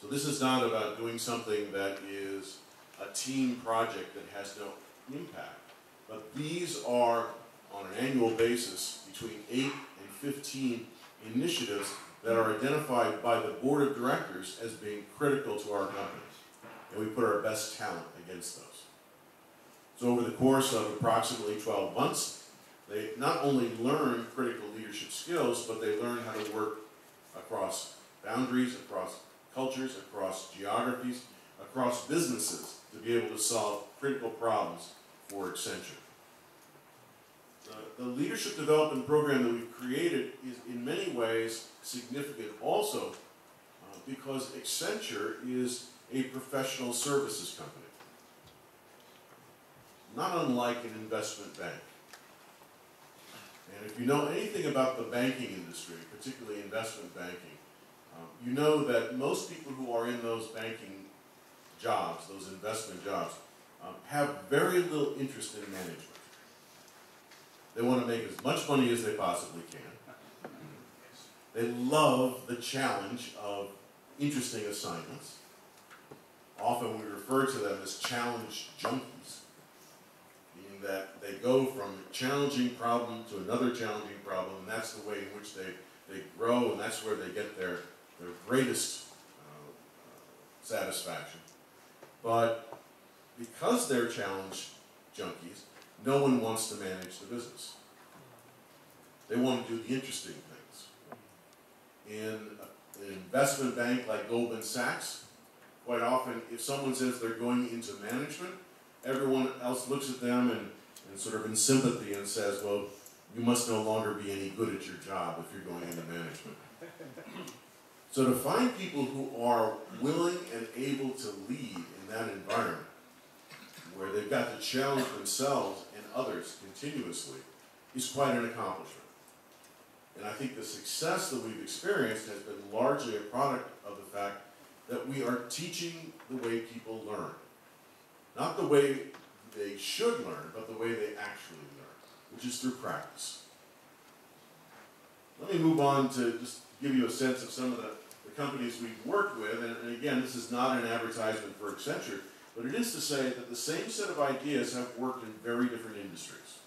So this is not about doing something that is a team project that has no impact, but these are on an annual basis between 8 and 15 initiatives that are identified by the board of directors as being critical to our company. And we put our best talent against those. So over the course of approximately 12 months, they not only learn critical leadership skills, but they learn how to work across boundaries, across cultures, across geographies, across businesses to be able to solve critical problems for Accenture. The, the leadership development program that we've created is in many ways significant also uh, because Accenture is a professional services company. Not unlike an investment bank. And if you know anything about the banking industry, particularly investment banking, um, you know that most people who are in those banking jobs, those investment jobs, um, have very little interest in management. They want to make as much money as they possibly can. They love the challenge of interesting assignments. Often we refer to them as challenge junkies, meaning that they go from a challenging problem to another challenging problem, and that's the way in which they, they grow, and that's where they get their, their greatest uh, uh, satisfaction. But because they're challenge junkies, no one wants to manage the business. They want to do the interesting things. In an investment bank like Goldman Sachs, quite often, if someone says they're going into management, everyone else looks at them and, and sort of in sympathy and says, well, you must no longer be any good at your job if you're going into management. So to find people who are willing and able to lead that environment, where they've got to challenge themselves and others continuously, is quite an accomplishment. And I think the success that we've experienced has been largely a product of the fact that we are teaching the way people learn. Not the way they should learn, but the way they actually learn, which is through practice. Let me move on to just give you a sense of some of the companies we've worked with. And, and again, this is not an advertisement for Accenture, but it is to say that the same set of ideas have worked in very different industries,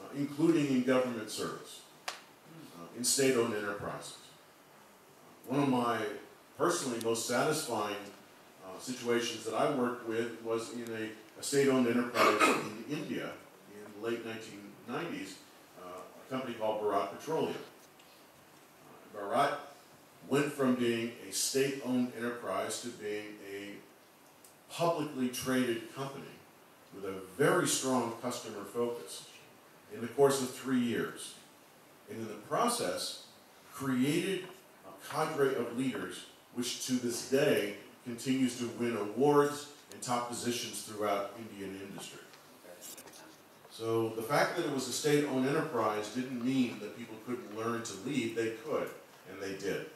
uh, including in government service, uh, in state-owned enterprises. One of my personally most satisfying uh, situations that I worked with was in a, a state-owned enterprise in India in the late 1990s, uh, a company called Bharat Petroleum. Uh, Bharat went from being a state-owned enterprise to being a publicly traded company with a very strong customer focus in the course of three years. And in the process, created a cadre of leaders which to this day continues to win awards and top positions throughout Indian industry. So the fact that it was a state-owned enterprise didn't mean that people couldn't learn to lead. They could, and they did.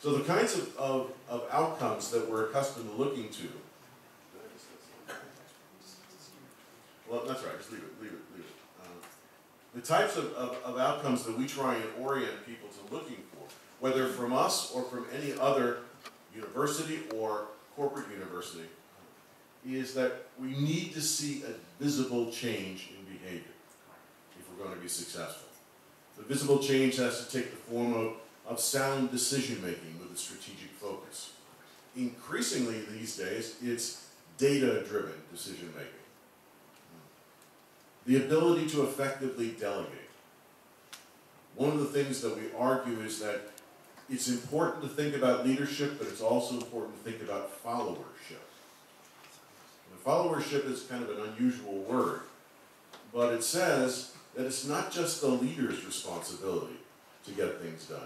So the kinds of, of, of outcomes that we're accustomed to looking to, well, that's right, just leave it, leave it, leave it. Uh, the types of, of, of outcomes that we try and orient people to looking for, whether from us or from any other university or corporate university, is that we need to see a visible change in behavior if we're going to be successful. The visible change has to take the form of, of sound decision making with a strategic focus. Increasingly these days, it's data driven decision making. The ability to effectively delegate. One of the things that we argue is that it's important to think about leadership, but it's also important to think about followership. And followership is kind of an unusual word, but it says that it's not just the leader's responsibility to get things done.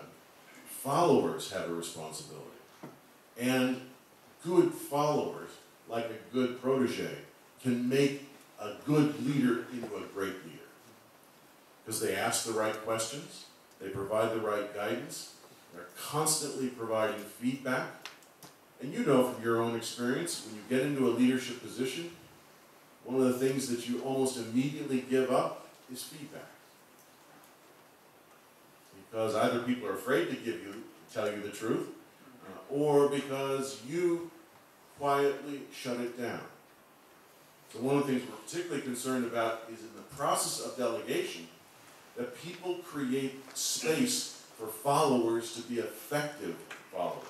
Followers have a responsibility. And good followers, like a good protege, can make a good leader into a great leader. Because they ask the right questions, they provide the right guidance, they're constantly providing feedback. And you know from your own experience, when you get into a leadership position, one of the things that you almost immediately give up is feedback. Because either people are afraid to give you, tell you the truth, uh, or because you quietly shut it down. So one of the things we're particularly concerned about is in the process of delegation, that people create space for followers to be effective followers.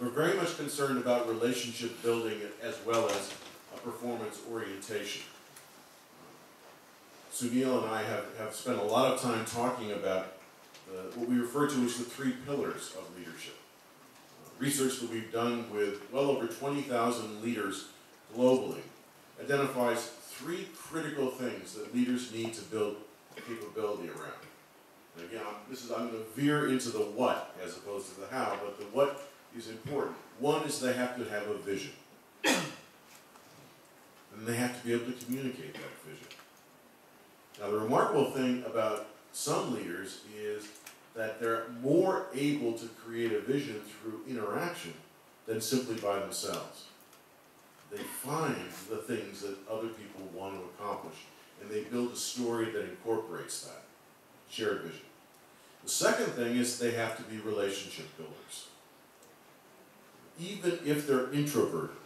We're very much concerned about relationship building as well as a performance orientation. Sunil and I have, have spent a lot of time talking about uh, what we refer to as the three pillars of leadership. Uh, research that we've done with well over 20,000 leaders globally identifies three critical things that leaders need to build capability around. And again, I'm, this is, I'm going to veer into the what as opposed to the how, but the what is important. One is they have to have a vision. and they have to be able to communicate that vision. Now, the remarkable thing about some leaders is that they're more able to create a vision through interaction than simply by themselves. They find the things that other people want to accomplish, and they build a story that incorporates that shared vision. The second thing is they have to be relationship builders. Even if they're introverted,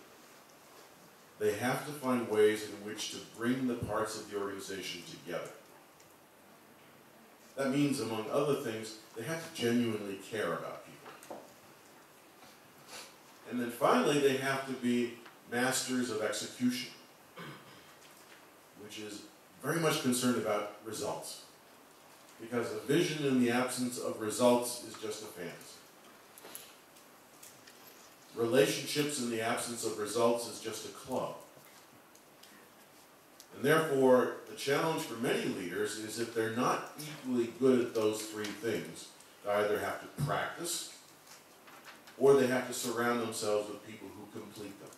they have to find ways in which to bring the parts of the organization together. That means, among other things, they have to genuinely care about people. And then finally, they have to be masters of execution, which is very much concerned about results. Because a vision in the absence of results is just a fantasy. Relationships in the absence of results is just a club. And therefore, the challenge for many leaders is if they're not equally good at those three things, they either have to practice or they have to surround themselves with people who complete them.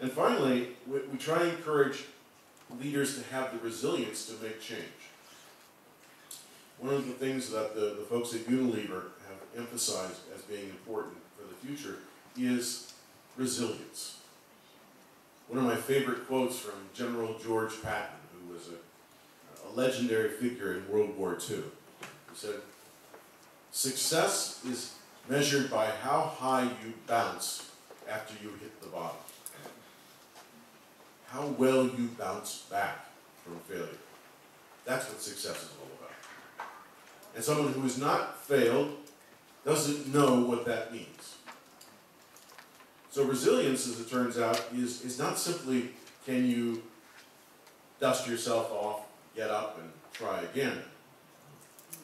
And finally, we, we try to encourage leaders to have the resilience to make change. One of the things that the, the folks at Unilever have emphasized as being important for the future is resilience. One of my favorite quotes from General George Patton, who was a, a legendary figure in World War II, he said, Success is measured by how high you bounce after you hit the bottom. How well you bounce back from failure. That's what success is all about. And someone who has not failed doesn't know what that means. So resilience, as it turns out, is, is not simply can you dust yourself off, get up, and try again.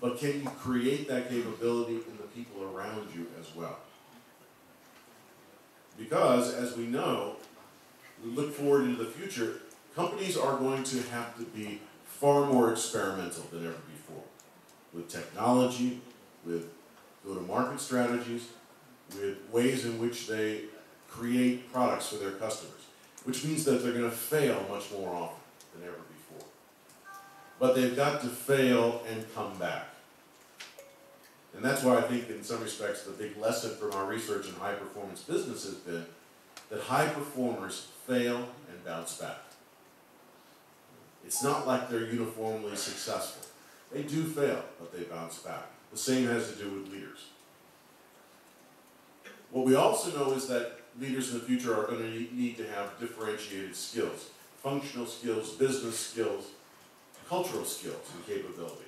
But can you create that capability in the people around you as well? Because, as we know, we look forward into the future, companies are going to have to be far more experimental than ever before with technology, with go to market strategies, with ways in which they create products for their customers, which means that they're going to fail much more often than ever before. But they've got to fail and come back. And that's why I think, in some respects, the big lesson from our research in high performance business has been that high performers fail and bounce back. It's not like they're uniformly successful. They do fail, but they bounce back. The same has to do with leaders. What we also know is that leaders in the future are going to need to have differentiated skills, functional skills, business skills, cultural skills and capabilities.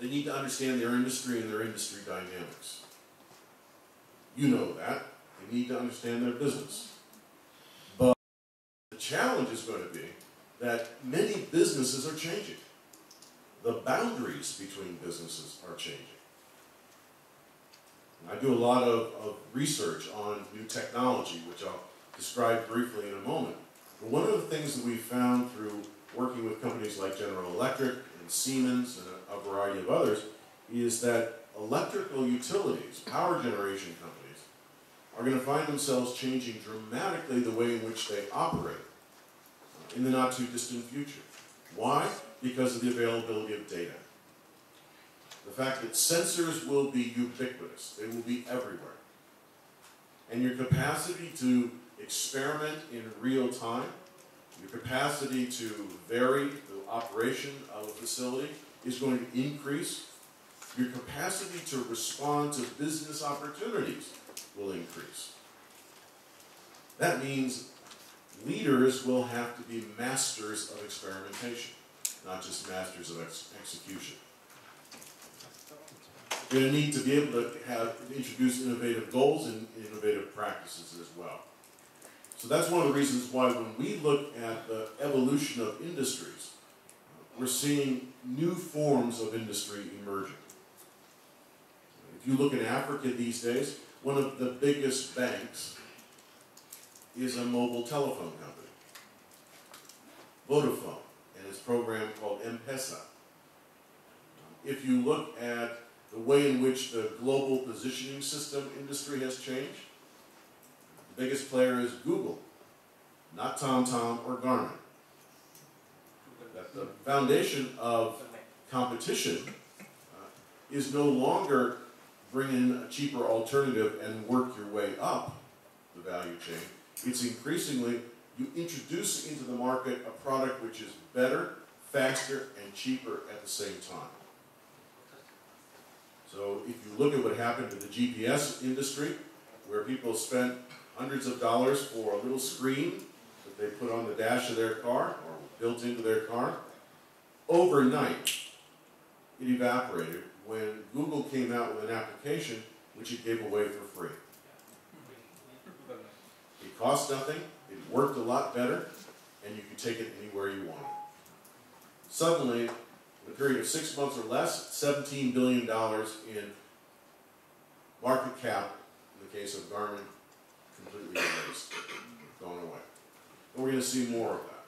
They need to understand their industry and their industry dynamics. You know that. They need to understand their business. But the challenge is going to be that many businesses are changing. The boundaries between businesses are changing. I do a lot of, of research on new technology, which I'll describe briefly in a moment. But one of the things that we found through working with companies like General Electric and Siemens and a, a variety of others is that electrical utilities, power generation companies, are going to find themselves changing dramatically the way in which they operate uh, in the not too distant future. Why? Because of the availability of data. The fact that sensors will be ubiquitous, they will be everywhere. And your capacity to experiment in real time, your capacity to vary the operation of a facility is going to increase. Your capacity to respond to business opportunities will increase. That means leaders will have to be masters of experimentation, not just masters of ex execution. You're going to need to be able to have introduce innovative goals and innovative practices as well. So that's one of the reasons why when we look at the evolution of industries, we're seeing new forms of industry emerging. If you look in Africa these days, one of the biggest banks is a mobile telephone company, Vodafone, its program called M-Pesa. If you look at the way in which the global positioning system industry has changed, the biggest player is Google, not TomTom or Garmin. That the foundation of competition uh, is no longer bring in a cheaper alternative and work your way up the value chain. It's increasingly you introduce into the market a product which is better, faster, and cheaper at the same time. So if you look at what happened to the GPS industry, where people spent hundreds of dollars for a little screen that they put on the dash of their car or built into their car, overnight it evaporated when Google came out with an application which it gave away for free. It cost nothing, it worked a lot better, and you could take it anywhere you wanted. Suddenly, in a period of six months or less, $17 billion in market cap, in the case of Garmin, completely erased, gone away. And we're going to see more of that.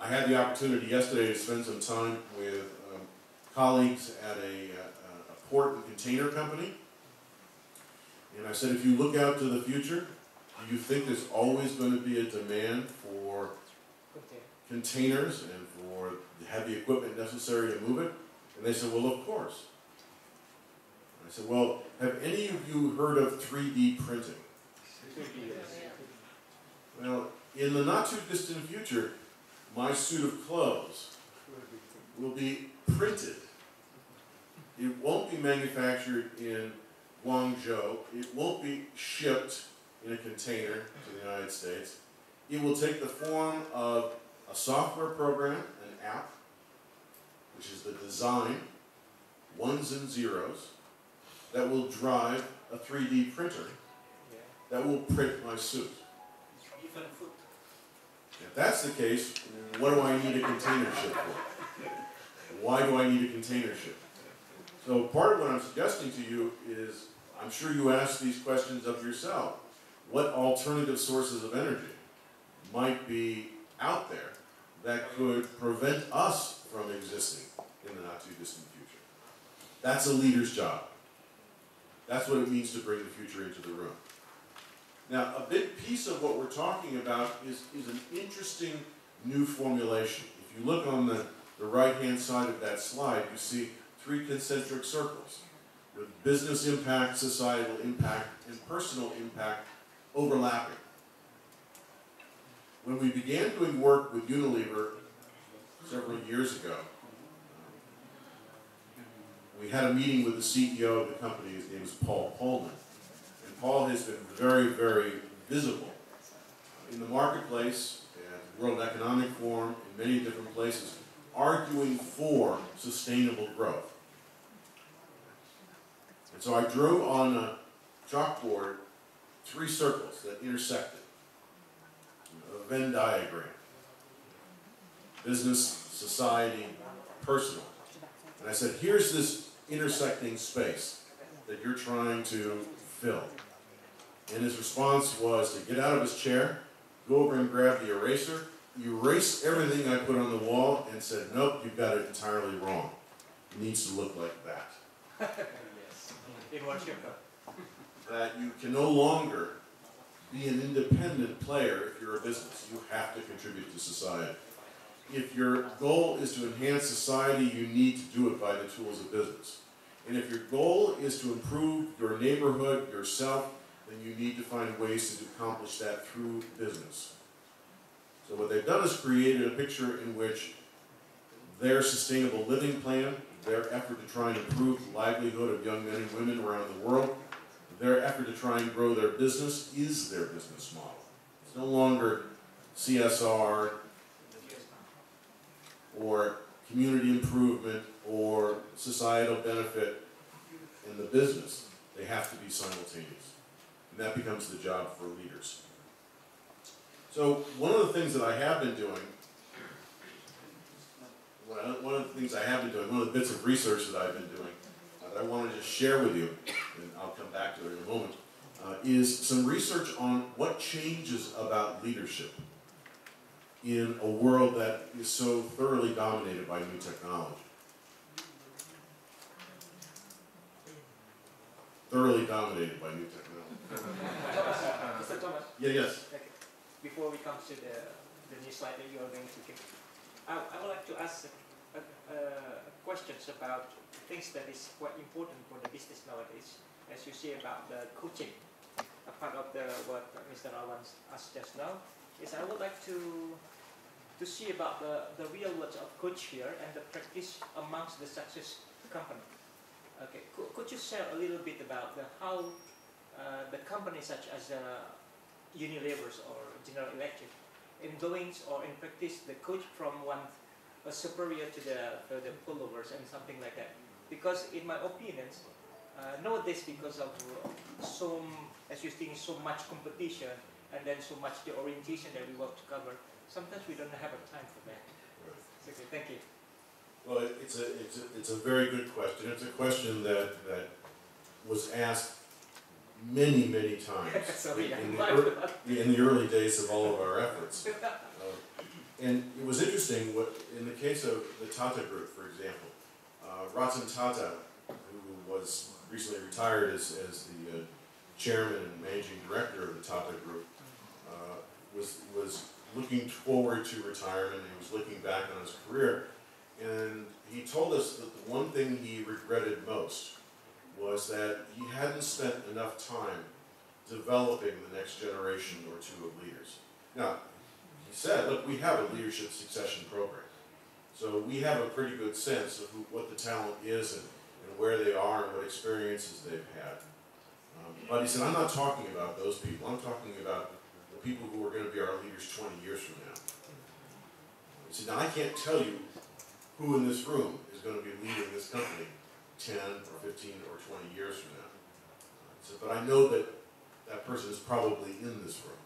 I had the opportunity yesterday to spend some time with um, colleagues at a, uh, a port and container company. And I said, if you look out to the future, do you think there's always going to be a demand containers and for the heavy equipment necessary to move it? And they said, well, of course. I said, well, have any of you heard of 3D printing? Well, in the not too distant future, my suit of clothes will be printed. It won't be manufactured in Guangzhou. It won't be shipped in a container to the United States. It will take the form of a software program, an app, which is the design, ones and zeros, that will drive a 3D printer that will print my suit. If that's the case, what do I need a container ship for? Why do I need a container ship? So part of what I'm suggesting to you is, I'm sure you ask these questions of yourself. What alternative sources of energy might be out there that could prevent us from existing in the not too distant future? That's a leader's job. That's what it means to bring the future into the room. Now, a big piece of what we're talking about is, is an interesting new formulation. If you look on the, the right-hand side of that slide, you see three concentric circles with business impact, societal impact, and personal impact overlapping. When we began doing work with Unilever several years ago, we had a meeting with the CEO of the company, his name is Paul Polman. And Paul has been very, very visible in the marketplace, at the World Economic Forum, in many different places, arguing for sustainable growth. And so I drew on a chalkboard three circles that intersected, Venn diagram. Business, society, personal. And I said, here's this intersecting space that you're trying to fill. And his response was to get out of his chair, go over and grab the eraser, erase everything I put on the wall, and said, nope, you've got it entirely wrong. It needs to look like that. yes. In one chapter. That you can no longer be an independent player if you're a business. You have to contribute to society. If your goal is to enhance society, you need to do it by the tools of business. And if your goal is to improve your neighborhood, yourself, then you need to find ways to accomplish that through business. So what they've done is created a picture in which their sustainable living plan, their effort to try and improve the livelihood of young men and women around the world, their effort to try and grow their business is their business model. It's no longer CSR or community improvement or societal benefit in the business. They have to be simultaneous. And that becomes the job for leaders. So one of the things that I have been doing, one of the things I have been doing, one of the bits of research that I've been doing, that I want to just share with you, and I'll come back to it in a moment, uh, is some research on what changes about leadership in a world that is so thoroughly dominated by new technology. Thoroughly dominated by new technology. Mr. Thomas. Yeah, yes. Okay. Before we come to the, the new slide that you are going to give, I, I would like to ask a, a, a questions about things that is quite important for the business nowadays. As you see about the coaching, a part of the what Mr. Rawan asked just now, is I would like to to see about the, the real words of coach here and the practice amongst the success company. Okay, could, could you share a little bit about the, how uh, the companies such as uh, Unilever's or General Electric in doings or in practice the coach from one uh, superior to the, to the pullovers and something like that. Because in my opinions, uh, nowadays because of so, as you think, so much competition and then so much the orientation that we want to cover, sometimes we don't have a time for that. Okay, thank you. Well, it's a, it's a, it's a very good question. It's a question that, that was asked many, many times in, the, in the early days of all of our efforts. And it was interesting, what, in the case of the Tata Group, for example, uh, Ratan Tata, who was recently retired as, as the uh, chairman and managing director of the Tata Group, uh, was, was looking forward to retirement, he was looking back on his career, and he told us that the one thing he regretted most was that he hadn't spent enough time developing the next generation or two of leaders. Now, he said, look, we have a leadership succession program. So we have a pretty good sense of who, what the talent is and, and where they are and what experiences they've had. Um, but he said, I'm not talking about those people. I'm talking about the people who are going to be our leaders 20 years from now. He said, now I can't tell you who in this room is going to be leading this company 10 or 15 or 20 years from now. He said, but I know that that person is probably in this room.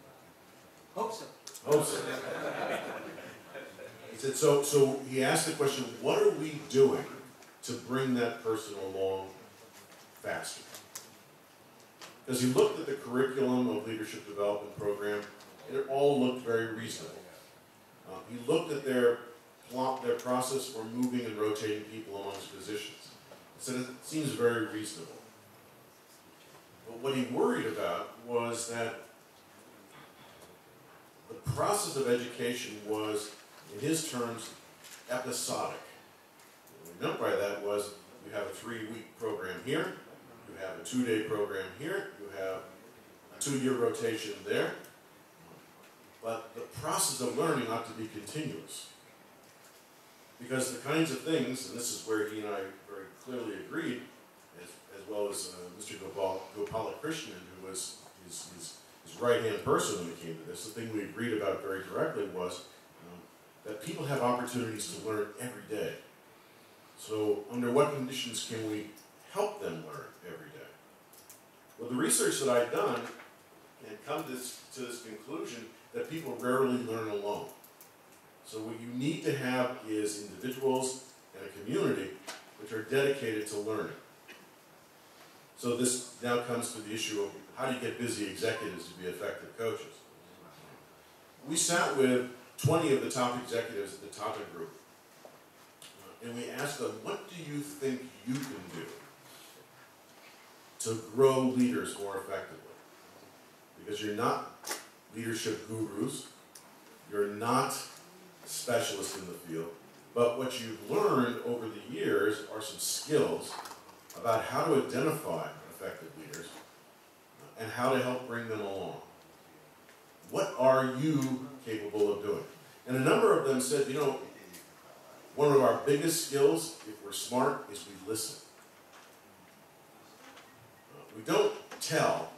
Hope so. He said, so, so he asked the question, what are we doing to bring that person along faster? Because he looked at the curriculum of leadership development program, it all looked very reasonable. Uh, he looked at their plot, their process for moving and rotating people amongst positions. He said it seems very reasonable. But what he worried about was that the process of education was, in his terms, episodic. What he meant by that was you have a three-week program here, you have a two-day program here, you have a two-year rotation there. But the process of learning ought to be continuous. Because the kinds of things, and this is where he and I very clearly agreed, as, as well as uh, Mr. Gopal, Krishnan, who was his, his, his right-hand person when it came to this. The thing we agreed about very directly was um, that people have opportunities to learn every day. So under what conditions can we help them learn every day? Well, the research that I've done had come this, to this conclusion that people rarely learn alone. So what you need to have is individuals and a community which are dedicated to learning. So this now comes to the issue of how do you get busy executives to be effective coaches? We sat with 20 of the top executives at the Tata Group, and we asked them, what do you think you can do to grow leaders more effectively? Because you're not leadership gurus, you're not specialists in the field, but what you've learned over the years are some skills about how to identify effective and how to help bring them along. What are you capable of doing? And a number of them said, you know, one of our biggest skills, if we're smart, is we listen. We don't tell,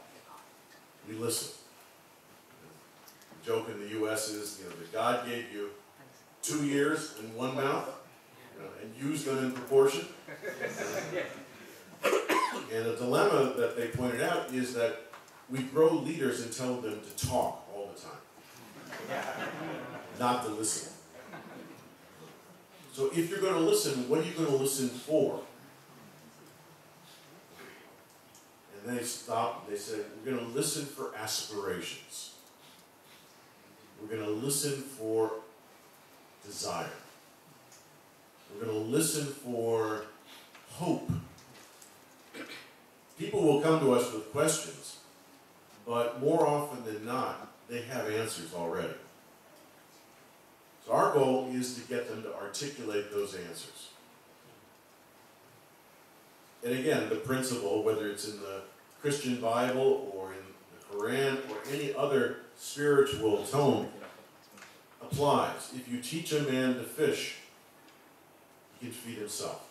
we listen. The joke in the U.S. is, you know, that God gave you two ears and one mouth, you know, and use them in proportion. and the dilemma that they pointed out is that we grow leaders and tell them to talk all the time, not to listen. So if you're going to listen, what are you going to listen for? And they stopped and they said, we're going to listen for aspirations. We're going to listen for desire. We're going to listen for hope. People will come to us with questions, but more often than not, they have answers already. So our goal is to get them to articulate those answers. And again, the principle, whether it's in the Christian Bible or in the Quran or any other spiritual tome, applies. If you teach a man to fish, he can feed himself.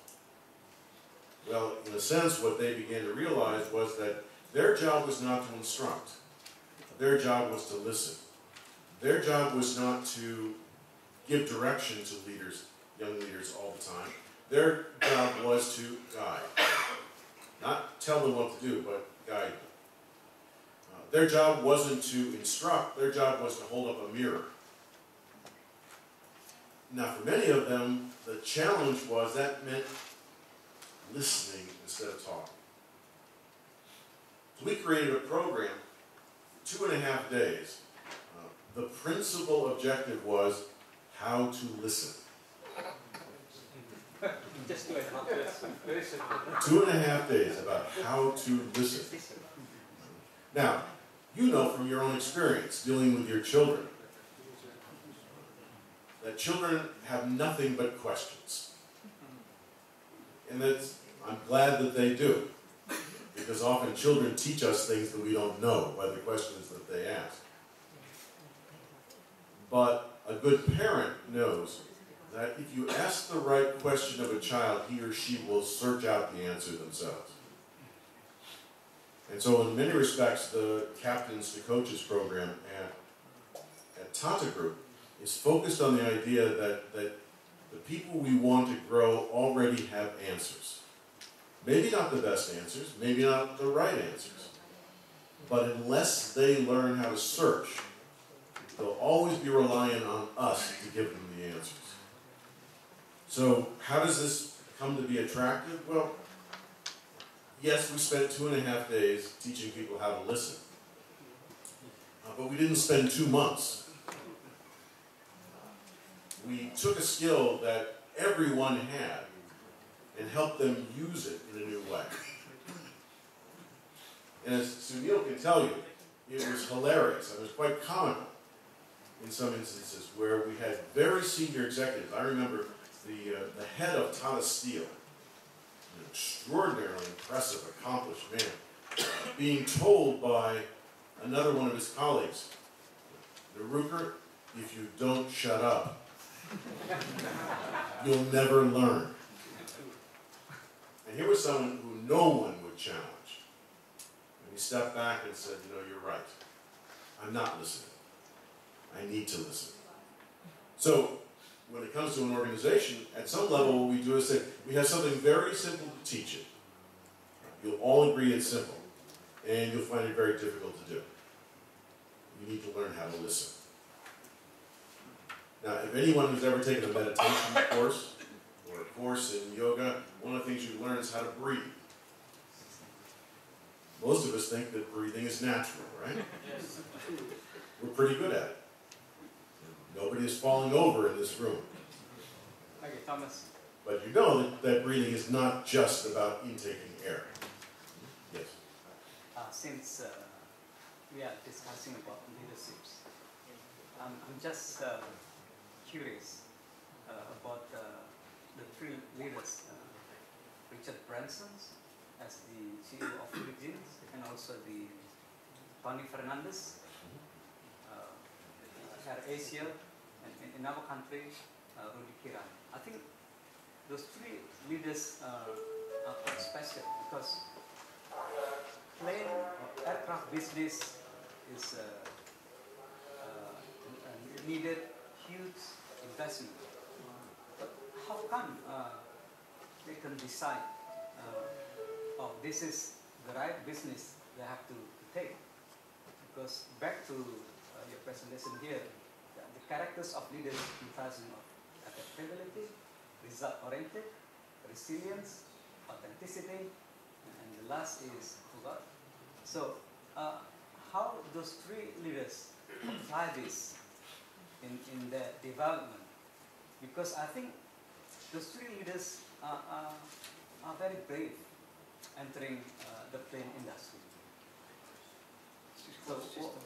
Well, in a sense, what they began to realize was that their job was not to instruct. Their job was to listen. Their job was not to give direction to leaders, young leaders all the time. Their job was to guide. Not tell them what to do, but guide them. Uh, their job wasn't to instruct, their job was to hold up a mirror. Now, for many of them, the challenge was that meant listening instead of talking. So we created a program, two and a half days. Uh, the principal objective was how to listen. Just two and a half days. Very simple. Two and a half days about how to listen. Now, you know from your own experience dealing with your children that children have nothing but questions. And that's, I'm glad that they do, because often children teach us things that we don't know by the questions that they ask. But a good parent knows that if you ask the right question of a child, he or she will search out the answer themselves. And so in many respects, the captains to coaches program at, at Tata Group is focused on the idea that, that the people we want to grow already have answers. Maybe not the best answers, maybe not the right answers. But unless they learn how to search, they'll always be relying on us to give them the answers. So how does this come to be attractive? Well, yes, we spent two and a half days teaching people how to listen. Uh, but we didn't spend two months we took a skill that everyone had and help them use it in a new way. And as Sunil can tell you, it was hilarious. It was quite comical in some instances where we had very senior executives. I remember the, uh, the head of Tata Steel, an extraordinarily impressive, accomplished man, being told by another one of his colleagues, Naruker, if you don't shut up, You'll never learn. And here was someone who no one would challenge. And he stepped back and said, you know, you're right. I'm not listening. I need to listen. So, when it comes to an organization, at some level what we do is say, we have something very simple to teach it. You'll all agree it's simple, and you'll find it very difficult to do. You need to learn how to listen. Now, if anyone who's ever taken a meditation course or a course in yoga, one of the things you learn is how to breathe. Most of us think that breathing is natural, right? Yes. We're pretty good at it. Nobody is falling over in this room. Okay, Thomas. But you know that, that breathing is not just about intaking air. Yes. Uh, since uh, we are discussing about leaderships, I'm, I'm just uh, curious uh, about uh, the three leaders, uh, Richard Branson as the CEO of Origins, and also the Tony Fernandes, uh, Air Asia, and in, our country, uh, Rusdi Kirana. I think those three leaders uh, are quite special because plane or aircraft business is uh, uh, needed huge investment. But how come uh, they can decide, uh, oh, this is the right business they have to, to take? Because back to uh, your presentation here, the, characters of leaders comprising of adaptability, result-oriented, resilience, authenticity, and the last is forgot. So, uh, how those three leaders apply this in, in their development? Because I think those three leaders are, are, are very brave entering uh, the plane industry. So,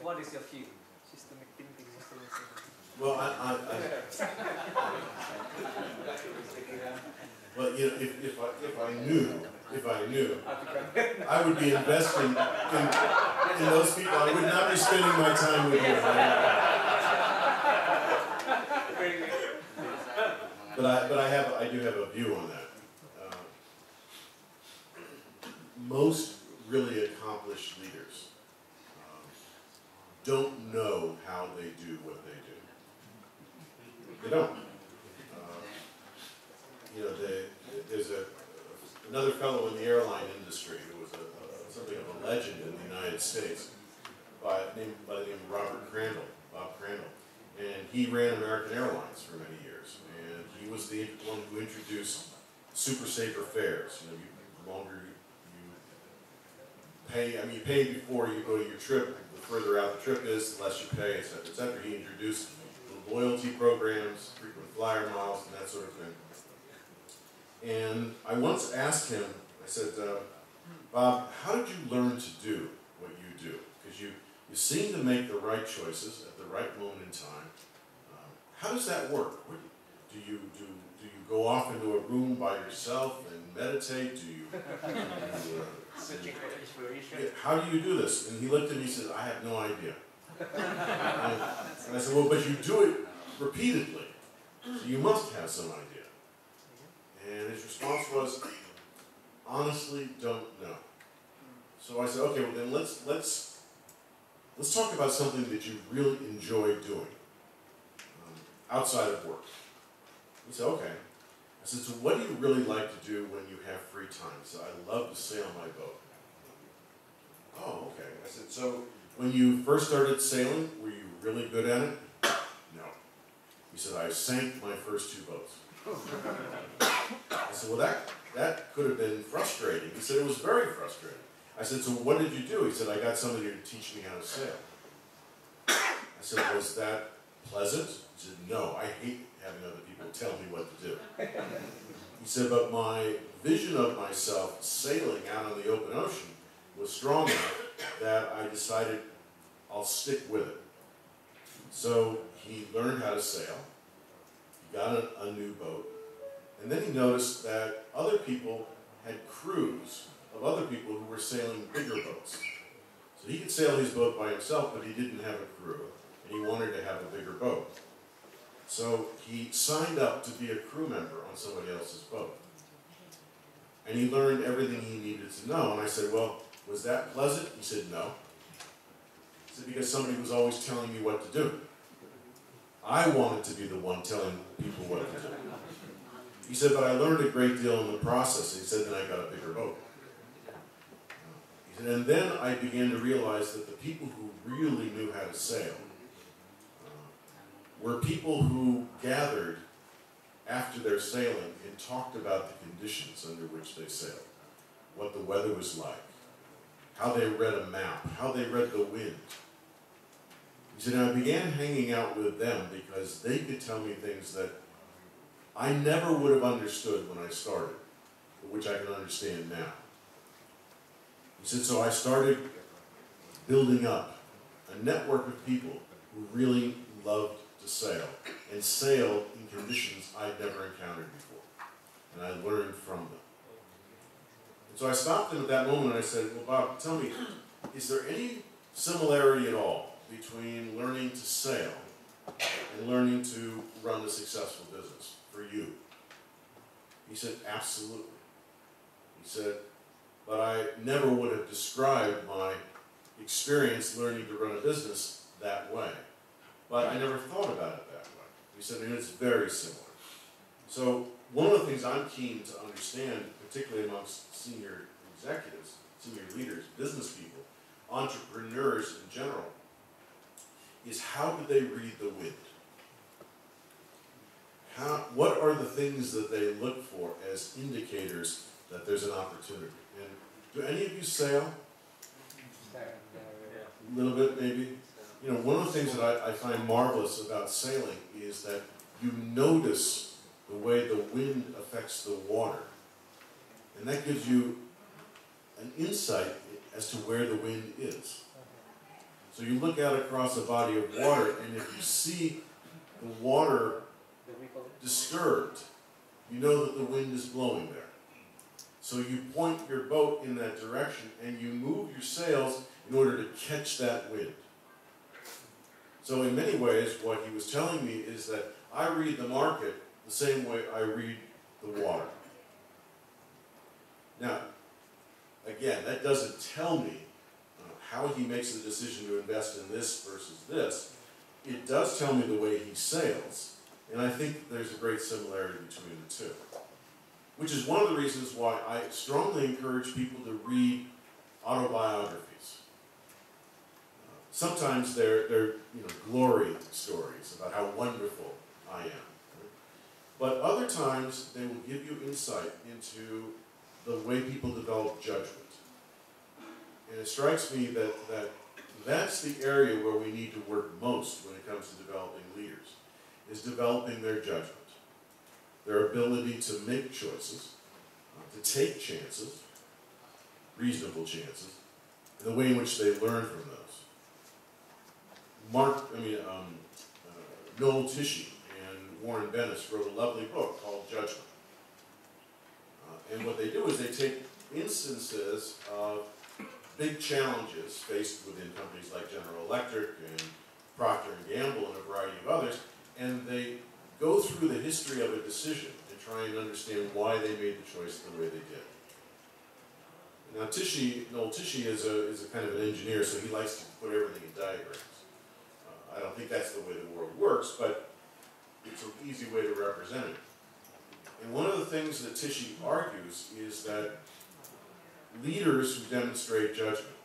what is your view? Systemic thinking. Well, I, I, I well, you know, if, if I, if I knew, if I knew, I would be investing in, in those people. I would not be spending my time with you. But I, but I have, I do have a view on that. Uh, most really accomplished leaders um, don't know how they do what they do. They don't. Uh, you know, they, there's a another fellow in the airline industry who was a, something of a legend in the United States by name by the name of Robert Crandall, Bob Crandall, and he ran American Airlines for many years, and he was the one who introduced super saver fares. You know, you, the longer pay, I mean, you pay before you go to your trip. The further out the trip is, the less you pay, et cetera, et cetera. He introduced loyalty programs, frequent flyer miles, and that sort of thing. And I once asked him, I said, uh, Bob, how did you learn to do what you do? Because you, you seem to make the right choices at the right moment in time. Um, how does that work? What, do you do? Do you go off into a room by yourself and meditate? Do you? do you, uh, How do you do this? And he looked at me and said, I have no idea. and, and I said, well, but you do it repeatedly, so you must have some idea. And his response was, honestly, don't know. So I said, okay, well then let's let's let's talk about something that you really enjoy doing um, outside of work. He said, okay. I said, so what do you really like to do when you have free time? Said, I love to sail my boat. Oh, okay. I said, so when you first started sailing, were you really good at it? No. He said, I sank my first two boats. I said, well, that, that could have been frustrating. He said, it was very frustrating. I said, so what did you do? He said, I got somebody to teach me how to sail. I said, was that pleasant? He said, no, I hate having other people tell me what to do. He said, but my vision of myself sailing out on the open ocean was strong enough that I decided I'll stick with it. So he learned how to sail, he got a, a new boat, and then he noticed that other people had crews of other people who were sailing bigger boats. So he could sail his boat by himself, but he didn't have a crew, and he wanted to have a bigger boat. So he signed up to be a crew member on somebody else's boat. and he learned everything he needed to know. And I said, well, was that pleasant? He said, no. He said, because somebody was always telling me what to do. I wanted to be the one telling people what to do. He said, but I learned a great deal in the process. He said, then I got a bigger boat. He said, and then I began to realize that the people who really knew how to sail were people who gathered after their sailing and talked about the conditions under which they sailed, what the weather was like, how they read a map, how they read the wind. He said, I began hanging out with them because they could tell me things that I never would have understood when I started, but which I can understand now. He said, so I started building up a network of people who really loved to sail and sail in conditions I'd never encountered before. And I learned from them. And so I stopped him at that moment and I said, well, Bob, tell me, is there any similarity at all between learning to sail and learning to run a successful business for you? He said, absolutely. He said, but I never would have described my experience learning to run a business that way. But I never thought about it that way. He said, and it's very similar. So one of the things I'm keen to understand, particularly amongst senior executives, senior leaders, business people, entrepreneurs in general, is how do they read the wind? How, what are the things that they look for as indicators that there's an opportunity? And do any of you sail? A little bit, maybe? You know, one of the things that I, I find marvelous about sailing is that you notice the way the wind affects the water. And that gives you an insight as to where the wind is. So you look out across a body of water, and if you see the water disturbed, you know that the wind is blowing there. So you point your boat in that direction, and you move your sails in order to catch that wind. So in many ways, what he was telling me is that I read the market the same way I read the water. Now, again, that doesn't tell me uh, how he makes the decision to invest in this versus this. It does tell me the way he sails, and I think there's a great similarity between the two. Which is one of the reasons why I strongly encourage people to read autobiographies. Sometimes they're, they're you know, glory stories about how wonderful I am. But other times they will give you insight into the way people develop judgment. And it strikes me that, that that's the area where we need to work most when it comes to developing leaders, is developing their judgment, their ability to make choices, uh, to take chances, reasonable chances, and the way in which they learn from those. Mark, I mean, um, uh, Noel Tichy and Warren Bennis wrote a lovely book called Judgment. Uh, and what they do is they take instances of big challenges faced within companies like General Electric and Procter & Gamble and a variety of others, and they go through the history of a decision and try and understand why they made the choice the way they did. Now Tichy, Noel Tichy is a, is a kind of an engineer, so he likes to put everything in diagrams. I don't think that's the way the world works, but it's an easy way to represent it. And one of the things that Tichy argues is that leaders who demonstrate judgment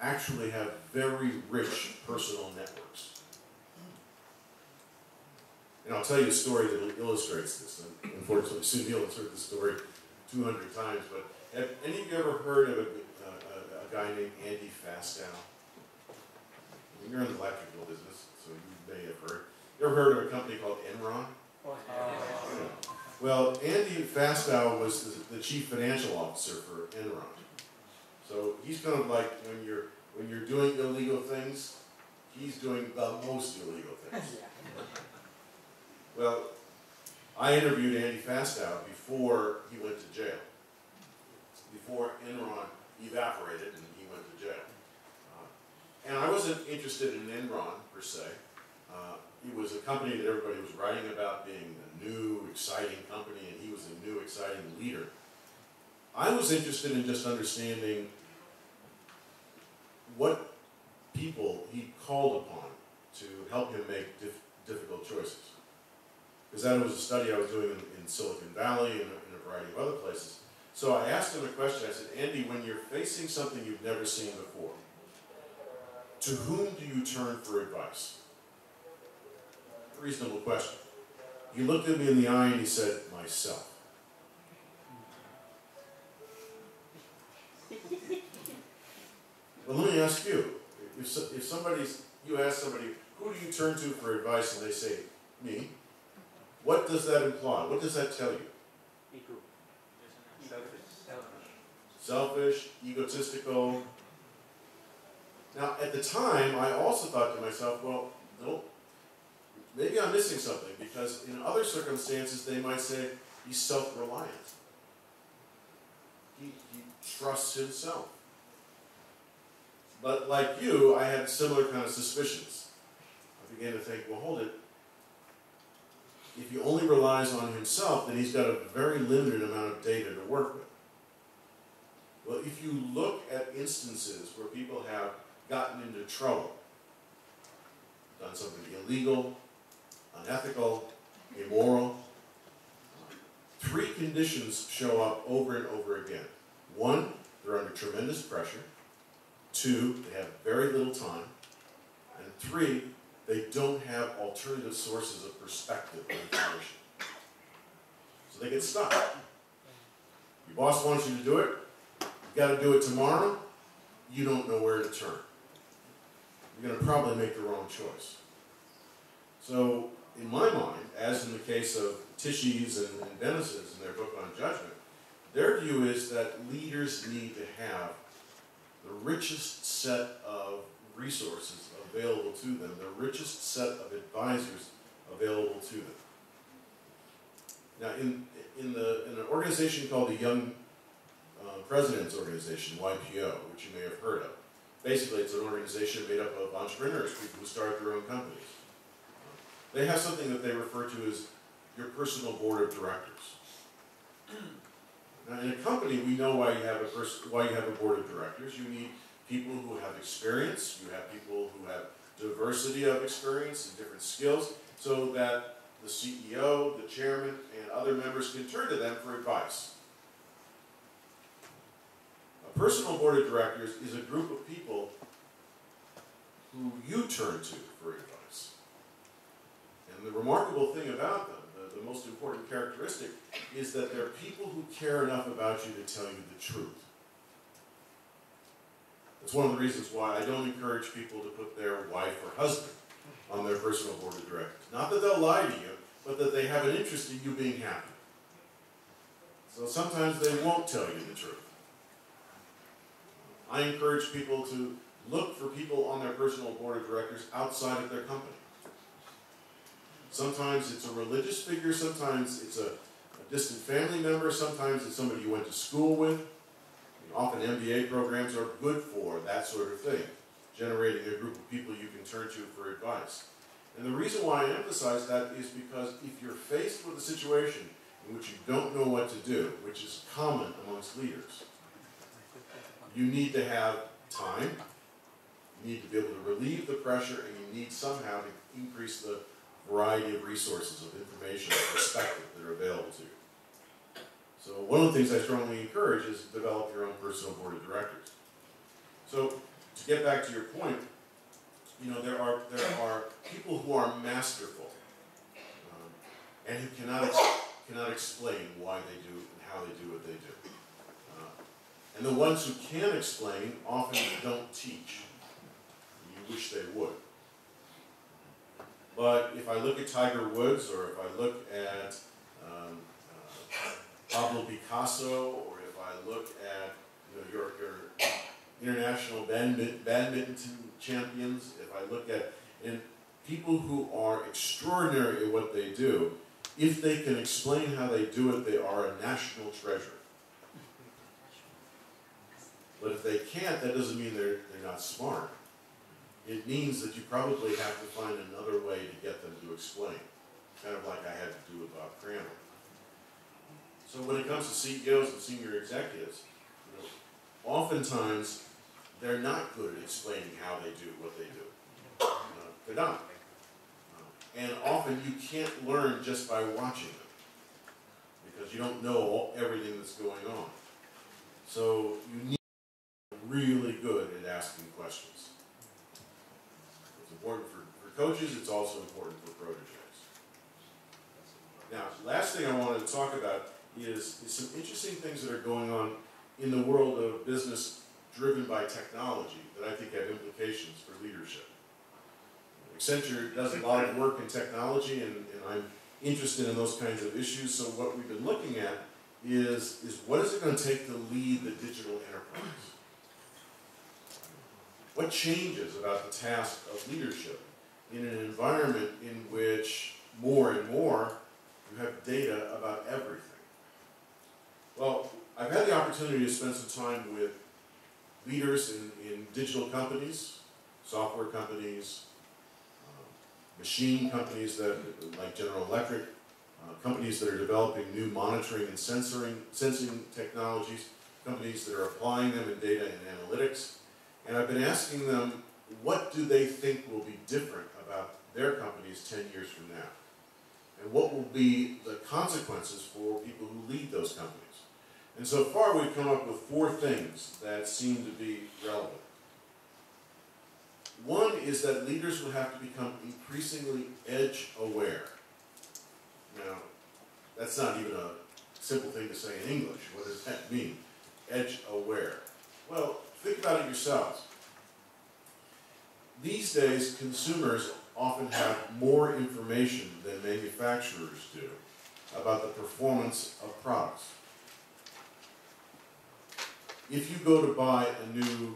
actually have very rich personal networks. And I'll tell you a story that illustrates this. And unfortunately, Sunil has heard this story 200 times, but have any of you ever heard of a, a, a guy named Andy Fastow? You're in the electrical business, so you may have heard. You ever heard of a company called Enron? Oh, well, Andy Fastow was the, the chief financial officer for Enron. So he's kind of like when you're when you're doing illegal things, he's doing the most illegal things. Well, I interviewed Andy Fastow before he went to jail. Before Enron evaporated and he went to jail. Uh, and I wasn't interested in Enron per se. Uh, it was a company that everybody was writing about being a new, exciting company, and he was a new, exciting leader. I was interested in just understanding what people he called upon to help him make dif- difficult choices. Because that was a study I was doing in, in Silicon Valley and a variety of other places. So I asked him a question. I said, Andy, when you're facing something you've never seen before, to whom do you turn for advice? Reasonable question. He looked at me in the eye and he said, myself. Well, let me ask you, if, so- if somebody's, you ask somebody, who do you turn to for advice and they say, me, what does that imply? What does that tell you? Ego. selfish, egotistical. Now, at the time, I also thought to myself, well, no, maybe I'm missing something because in other circumstances, they might say he's self reliant. He, he trusts himself. But like you, I had similar kind of suspicions. I began to think, well, hold it. If he only relies on himself, then he's got a very limited amount of data to work with. Well, if you look at instances where people have gotten into trouble, done something illegal, unethical, immoral, three conditions show up over and over again. One, they're under tremendous pressure. Two, they have very little time. And three, they don't have alternative sources of perspective or information. So they get stuck. Your boss wants you to do it, you got to do it tomorrow, you don't know where to turn. You're going to probably make the wrong choice. So, in my mind, as in the case of Tichy's and, and Bennis's in their book on judgment, their view is that leaders need to have the richest set of resources available to them, the richest set of advisors available to them. Now, in, in, the, in an organization called the Young uh, Presidents Organization, YPO, which you may have heard of, basically it's an organization made up of entrepreneurs, people who start their own companies. They have something that they refer to as your personal board of directors. Now, in a company, we know why you have a why you have a board of directors. You need people who have experience. You have people who have diversity of experience and different skills, so that the CEO, the chairman, and other members can turn to them for advice. A personal board of directors is a group of people who you turn to for advice. And the remarkable thing about them, the, the most important characteristic, is that they're people who care enough about you to tell you the truth. It's one of the reasons why I don't encourage people to put their wife or husband on their personal board of directors. Not that they'll lie to you, but that they have an interest in you being happy. So sometimes they won't tell you the truth. I encourage people to look for people on their personal board of directors outside of their company. Sometimes it's a religious figure, sometimes it's a, a distant family member, sometimes it's somebody you went to school with. Often MBA programs are good for that sort of thing, generating a group of people you can turn to for advice. And the reason why I emphasize that is because if you're faced with a situation in which you don't know what to do, which is common amongst leaders, you need to have time, you need to be able to relieve the pressure, and you need somehow to increase the variety of resources of information and perspective that are available to you. So one of the things I strongly encourage is develop your own personal board of directors. So to get back to your point, you know there are there are people who are masterful um, and who cannot ex- cannot explain why they do and how they do what they do. And the ones who can explain often don't teach. You wish they would. But if I look at Tiger Woods or if I look at um, uh, Pablo Picasso or if I look at you know, your, your international badminton, badminton champions, if I look at and people who are extraordinary at what they do, if they can explain how they do it, they are a national treasure. But if they can't, that doesn't mean they're, they're not smart. It means that you probably have to find another way to get them to explain. Kind of like I had to do with Bob Cranmer. So when it comes to CEOs and senior executives, you know, oftentimes they're not good at explaining how they do what they do. Uh, they're not. Uh, and often you can't learn just by watching them because you don't know everything that's going on. So you need really good at asking questions. It's important for, for coaches, it's also important for proteges. Now, last thing I wanted to talk about is, is some interesting things that are going on in the world of business driven by technology that I think have implications for leadership. Accenture does a lot of work in technology, and, and I'm interested in those kinds of issues. So what we've been looking at is, is what is it going to take to lead the digital enterprise? What changes about the task of leadership in an environment in which more and more you have data about everything? Well, I've had the opportunity to spend some time with leaders in, in digital companies, software companies, uh, machine companies that, like General Electric, uh, companies that are developing new monitoring and sensing technologies, companies that are applying them in data and analytics. And I've been asking them, what do they think will be different about their companies 10 years from now? And what will be the consequences for people who lead those companies? And so far we've come up with four things that seem to be relevant. One is that leaders will have to become increasingly edge aware. Now, that's not even a simple thing to say in English. What does that mean? Edge aware. Well, think about it yourselves. These days, consumers often have more information than manufacturers do about the performance of products. If you go to buy a new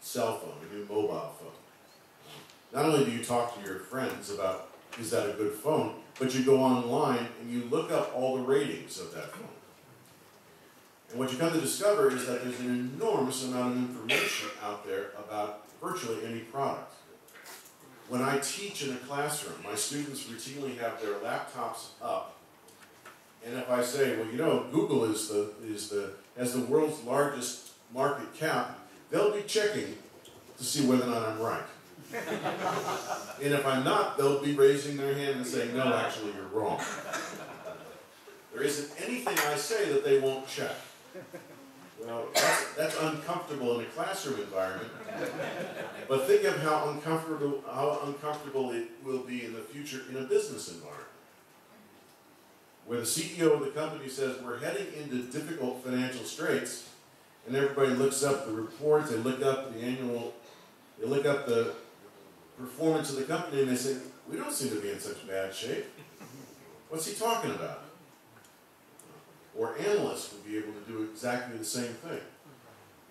cell phone, a new mobile phone, not only do you talk to your friends about is that a good phone, but you go online and you look up all the ratings of that phone. And what you come to discover is that there's an enormous amount of information out there about virtually any product. When I teach in a classroom, my students routinely have their laptops up. And if I say, well, you know, Google is the, is the, has the world's largest market cap, they'll be checking to see whether or not I'm right. and if I'm not, they'll be raising their hand and saying, no, actually, you're wrong. There isn't anything I say that they won't check. Well, that's, that's uncomfortable in a classroom environment. But think of how uncomfortable, how uncomfortable it will be in the future in a business environment. Where the CEO of the company says, we're heading into difficult financial straits, and everybody looks up the reports, they look up the annual, they look up the performance of the company, and they say, we don't seem to be in such bad shape. What's he talking about? Or analysts would be able to do exactly the same thing.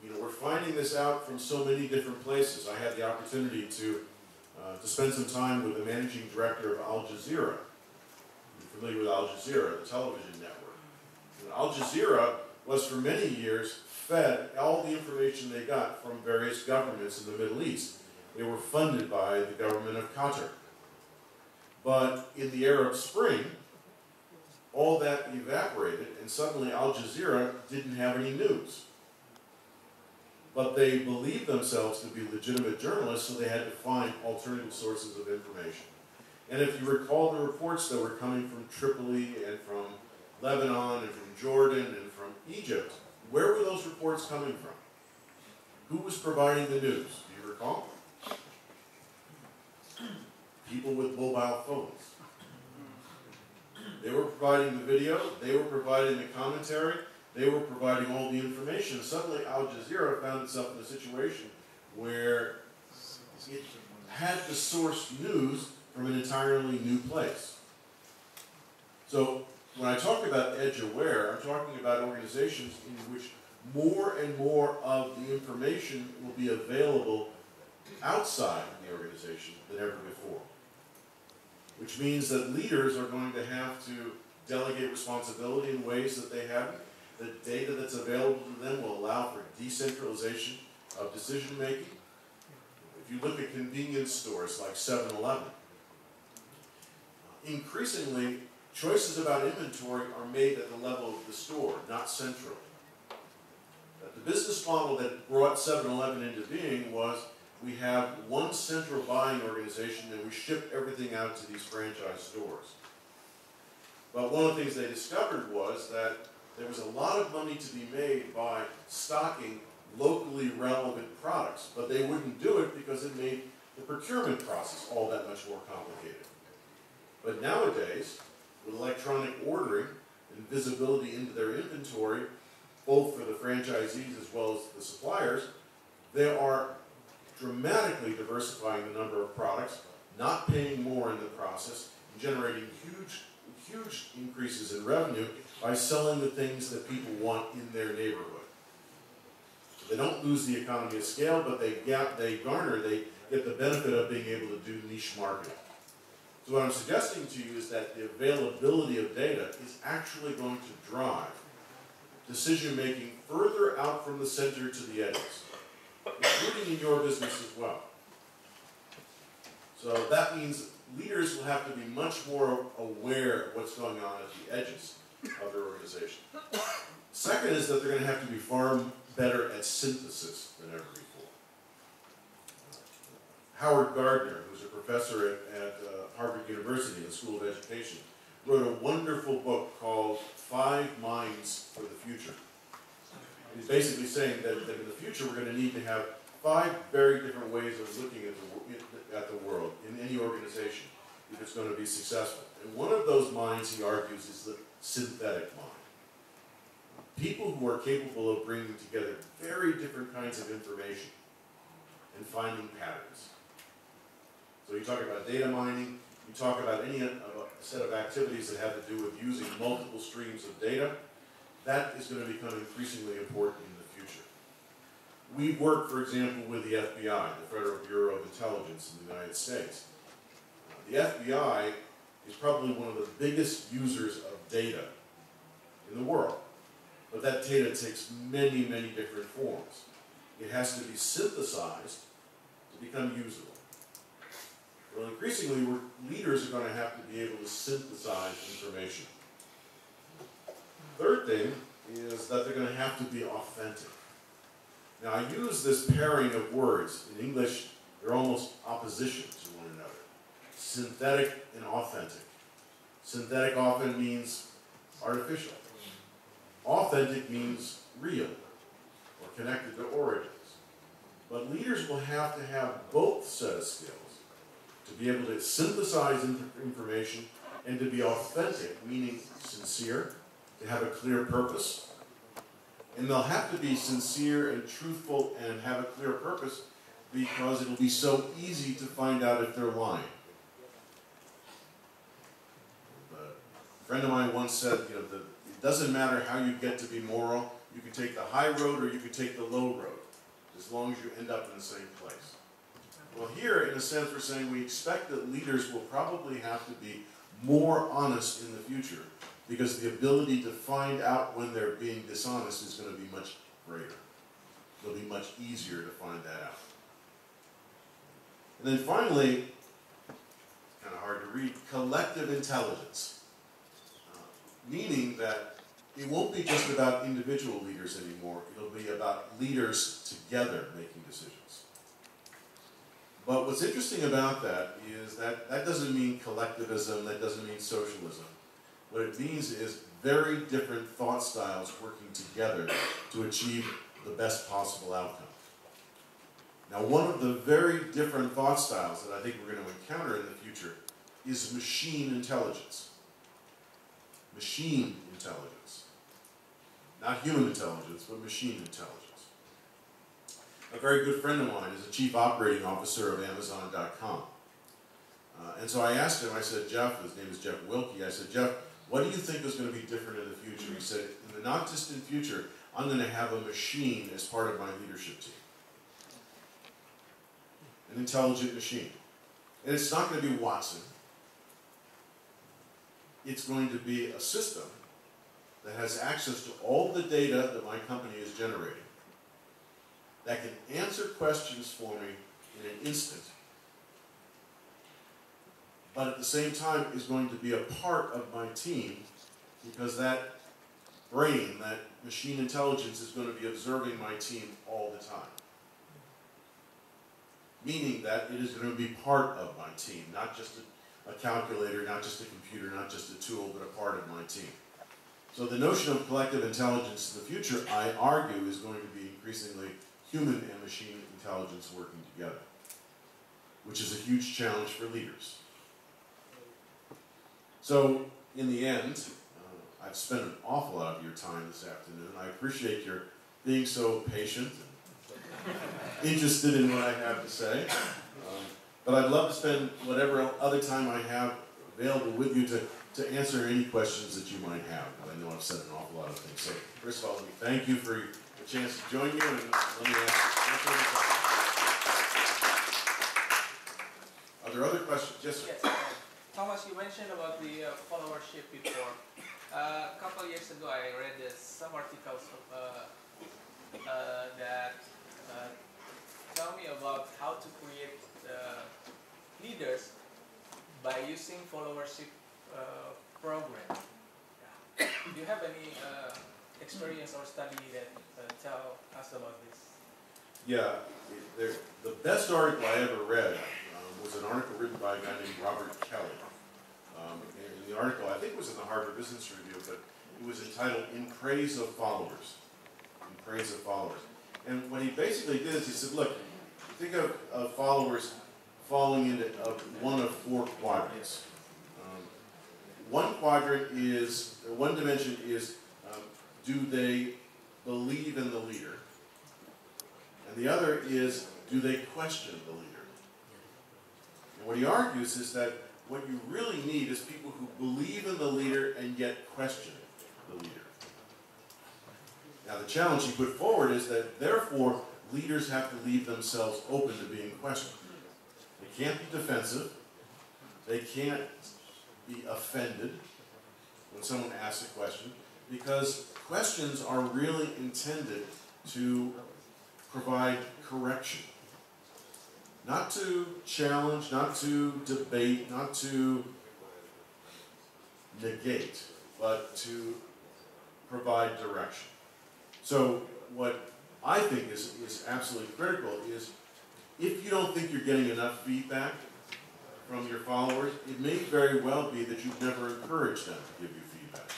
You know, we're finding this out from so many different places. I had the opportunity to, uh, to spend some time with the managing director of Al Jazeera. You're familiar with Al Jazeera, the television network. And Al Jazeera was for many years fed all the information they got from various governments in the Middle East. They were funded by the government of Qatar. But in the Arab Spring, all that evaporated, and suddenly Al Jazeera didn't have any news. But they believed themselves to be legitimate journalists, so they had to find alternative sources of information. And if you recall the reports that were coming from Tripoli and from Lebanon and from Jordan and from Egypt, where were those reports coming from? Who was providing the news? Do you recall? People with mobile phones. They were providing the video, they were providing the commentary, they were providing all the information. Suddenly Al Jazeera found itself in a situation where it had to source news from an entirely new place. So when I talk about edge aware, I'm talking about organizations in which more and more of the information will be available outside the organization than ever before which means that leaders are going to have to delegate responsibility in ways that they haven't. The data that's available to them will allow for decentralization of decision making. If you look at convenience stores like 7 Eleven, uh, increasingly choices about inventory are made at the level of the store, not centrally. But the business model that brought 7-Eleven into being was we have one central buying organization and we ship everything out to these franchise stores. But one of the things they discovered was that there was a lot of money to be made by stocking locally relevant products, but they wouldn't do it because it made the procurement process all that much more complicated. But nowadays, with electronic ordering and visibility into their inventory, both for the franchisees as well as the suppliers, they are dramatically diversifying the number of products, not paying more in the process, and generating huge, huge increases in revenue by selling the things that people want in their neighborhood. They don't lose the economy of scale, but they, gap, they garner, they get the benefit of being able to do niche marketing. So what I'm suggesting to you is that the availability of data is actually going to drive decision making further out from the center to the edges, including in your business as well. So that means leaders will have to be much more aware of what's going on at the edges of their organization. Second is that they're going to have to be far better at synthesis than ever before. Howard Gardner, who's a professor at, at uh, Harvard University in the School of Education, wrote a wonderful book called Five Minds for the Future. He's basically saying that, that in the future we're going to need to have five very different ways of looking at the, at the world in any organization if it's going to be successful. And one of those minds, he argues, is the synthetic mind. People who are capable of bringing together very different kinds of information and finding patterns. So you talk about data mining, you talk about any uh, set of activities that have to do with using multiple streams of data, that is going to become increasingly important in the future. We work, for example, with the FBI, the Federal Bureau of Intelligence in the United States. The FBI is probably one of the biggest users of data in the world. But that data takes many, many different forms. It has to be synthesized to become usable. Well, increasingly, leaders are going to have to be able to synthesize information. Third thing is that they're going to have to be authentic. Now, I use this pairing of words. In English, they're almost opposition to one another. Synthetic and authentic. Synthetic often means artificial. Authentic means real or connected to origins. But leaders will have to have both set of skills to be able to synthesize information and to be authentic, meaning sincere, to have a clear purpose. And they'll have to be sincere and truthful and have a clear purpose because it'll be so easy to find out if they're lying. A friend of mine once said, you know, the, it doesn't matter how you get to be moral, you can take the high road or you can take the low road, as long as you end up in the same place. Well, here, in a sense, we're saying we expect that leaders will probably have to be more honest in the future because the ability to find out when they're being dishonest is going to be much greater. It'll be much easier to find that out. And then finally, kind of hard to read, collective intelligence. Uh, meaning that it won't be just about individual leaders anymore, it'll be about leaders together making decisions. But what's interesting about that is that that doesn't mean collectivism, that doesn't mean socialism. What it means is very different thought styles working together to achieve the best possible outcome. Now, one of the very different thought styles that I think we're going to encounter in the future is machine intelligence. Machine intelligence. Not human intelligence, but machine intelligence a very good friend of mine is a chief operating officer of Amazon.com. Uh, and so I asked him, I said, Jeff, his name is Jeff Wilke, I said, Jeff, what do you think is going to be different in the future? He said, in the not distant future, I'm going to have a machine as part of my leadership team. An intelligent machine. And it's not going to be Watson. It's going to be a system that has access to all the data that my company is generating that can answer questions for me in an instant but at the same time is going to be a part of my team because that brain, that machine intelligence is going to be observing my team all the time. Meaning that it is going to be part of my team, not just a, a calculator, not just a computer, not just a tool, but a part of my team. So the notion of collective intelligence in the future, I argue, is going to be increasingly human and machine intelligence working together, which is a huge challenge for leaders. So, in the end, uh, I've spent an awful lot of your time this afternoon. I appreciate your being so patient and interested in what I have to say. Um, but I'd love to spend whatever other time I have available with you to, to answer any questions that you might have. I know I've said an awful lot of things. So, first of all, let me thank you for the chance to join you, and let me ask, answer. Are there other questions? Yes, sir. Yes. Thomas, you mentioned about the uh, followership before. Uh, a couple years ago, I read uh, some articles uh, uh, that uh, tell me about how to create leaders by using followership program. Do you have any experience or study that tell us about this? Yeah, the best article I ever read was an article written by a guy named Robert Kelley. Um, in the article, I think it was in the Harvard Business Review, but it was entitled In Praise of Followers. In Praise of Followers. And what he basically did is he said, look, think of, of followers falling into one of four quadrants. Um, one quadrant is, one dimension is, um, do they believe in the leader? And the other is, do they question the leader? And what he argues is that what you really need is people who believe in the leader and yet question the leader. Now, the challenge he put forward is that, therefore, leaders have to leave themselves open to being questioned. They can't be defensive. They can't be offended when someone asks a question because questions are really intended to provide correction. Not to challenge, not to debate, not to negate, but to provide direction. So what I think is, is absolutely critical is if you don't think you're getting enough feedback from your followers, it may very well be that you've never encouraged them to give you feedback.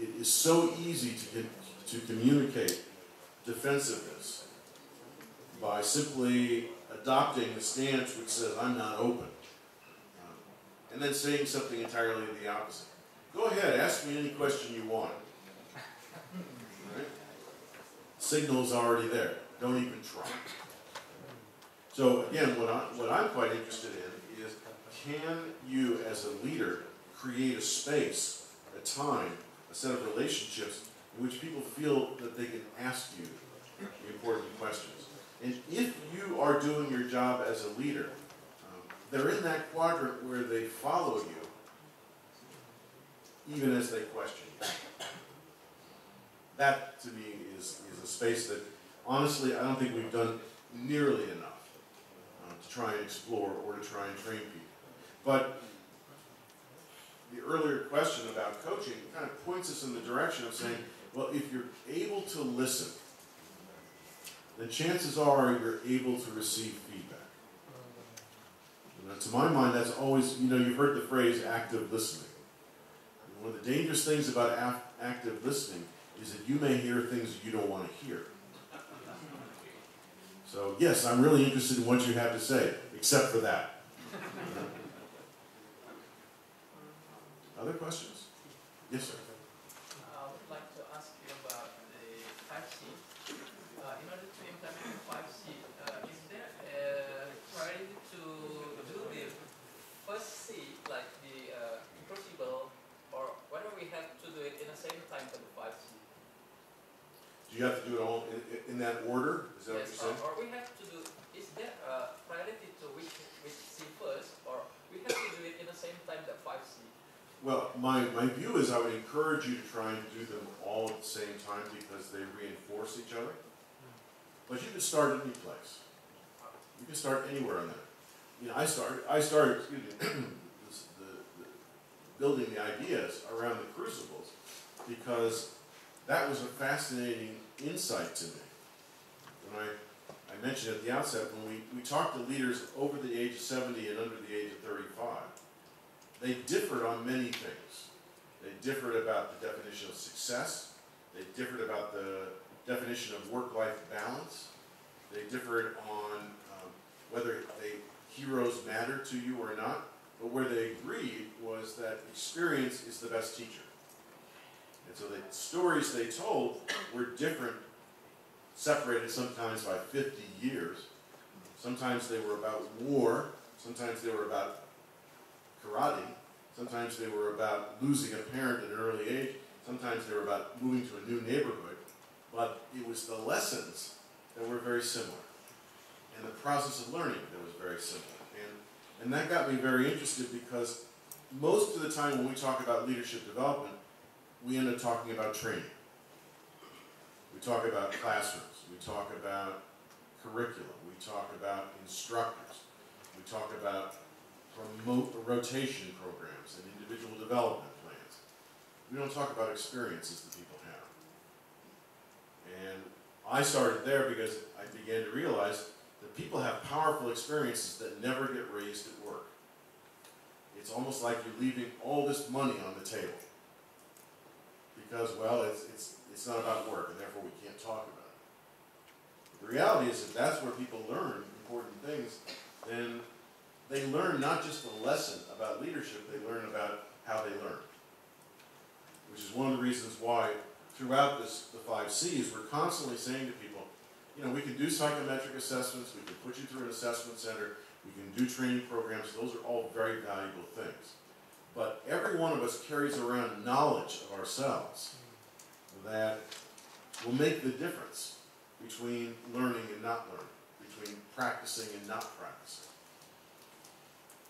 It is so easy to, to communicate defensiveness by simply adopting a stance which says, I'm not open, um, and then saying something entirely the opposite. Go ahead, ask me any question you want. Right? Signal's already there. Don't even try. So again, what, I, what I'm quite interested in is can you as a leader create a space, a time, a set of relationships in which people feel that they can ask you important questions. And if you are doing your job as a leader, um, they're in that quadrant where they follow you, even as they question you. That, to me, is, is a space that, honestly, I don't think we've done nearly enough uh, to try and explore or to try and train people. But the earlier question about coaching kind of points us in the direction of saying, well, if you're able to listen, then chances are you're able to receive feedback. Know, to my mind, that's always, you know, you've heard the phrase active listening. And one of the dangerous things about active listening is that you may hear things you don't want to hear. So, yes, I'm really interested in what you have to say, except for that. Other questions? Yes, sir. Do you have to do it all in, in that order? Is that yes, what you're saying? Or, we have to do, is there a priority to which, which C first, or we have to do it in the same time that 5C? Well, my, my view is I would encourage you to try and do them all at the same time because they reinforce each other. But you can start at any place. You can start anywhere on that. you know, I started, I started, excuse me, this, the, the, building the ideas around the crucibles because that was a fascinating insight to me. When I, I mentioned at the outset, when we, we talked to leaders over the age of 70 and under the age of 35, they differed on many things. They differed about the definition of success. They differed about the definition of work-life balance. They differed on um, whether they, heroes matter to you or not. But where they agreed was that experience is the best teacher. And so the stories they told were different, separated sometimes by 50 years. Sometimes they were about war. Sometimes they were about karate. Sometimes they were about losing a parent at an early age. Sometimes they were about moving to a new neighborhood. But it was the lessons that were very similar. And the process of learning that was very similar. And, and that got me very interested because most of the time when we talk about leadership development, we end up talking about training. We talk about classrooms. We talk about curriculum. We talk about instructors. We talk about promote rotation programs and individual development plans. We don't talk about experiences that people have. And I started there because I began to realize that people have powerful experiences that never get raised at work. It's almost like you're leaving all this money on the table. Because, well, it's, it's, it's not about work, and therefore we can't talk about it. The reality is that that's where people learn important things, then they learn not just a lesson about leadership, they learn about how they learn. Which is one of the reasons why throughout this, the five C's, we're constantly saying to people, you know, we can do psychometric assessments, we can put you through an assessment center, we can do training programs, those are all very valuable things. But every one of us carries around knowledge of ourselves that will make the difference between learning and not learning, between practicing and not practicing.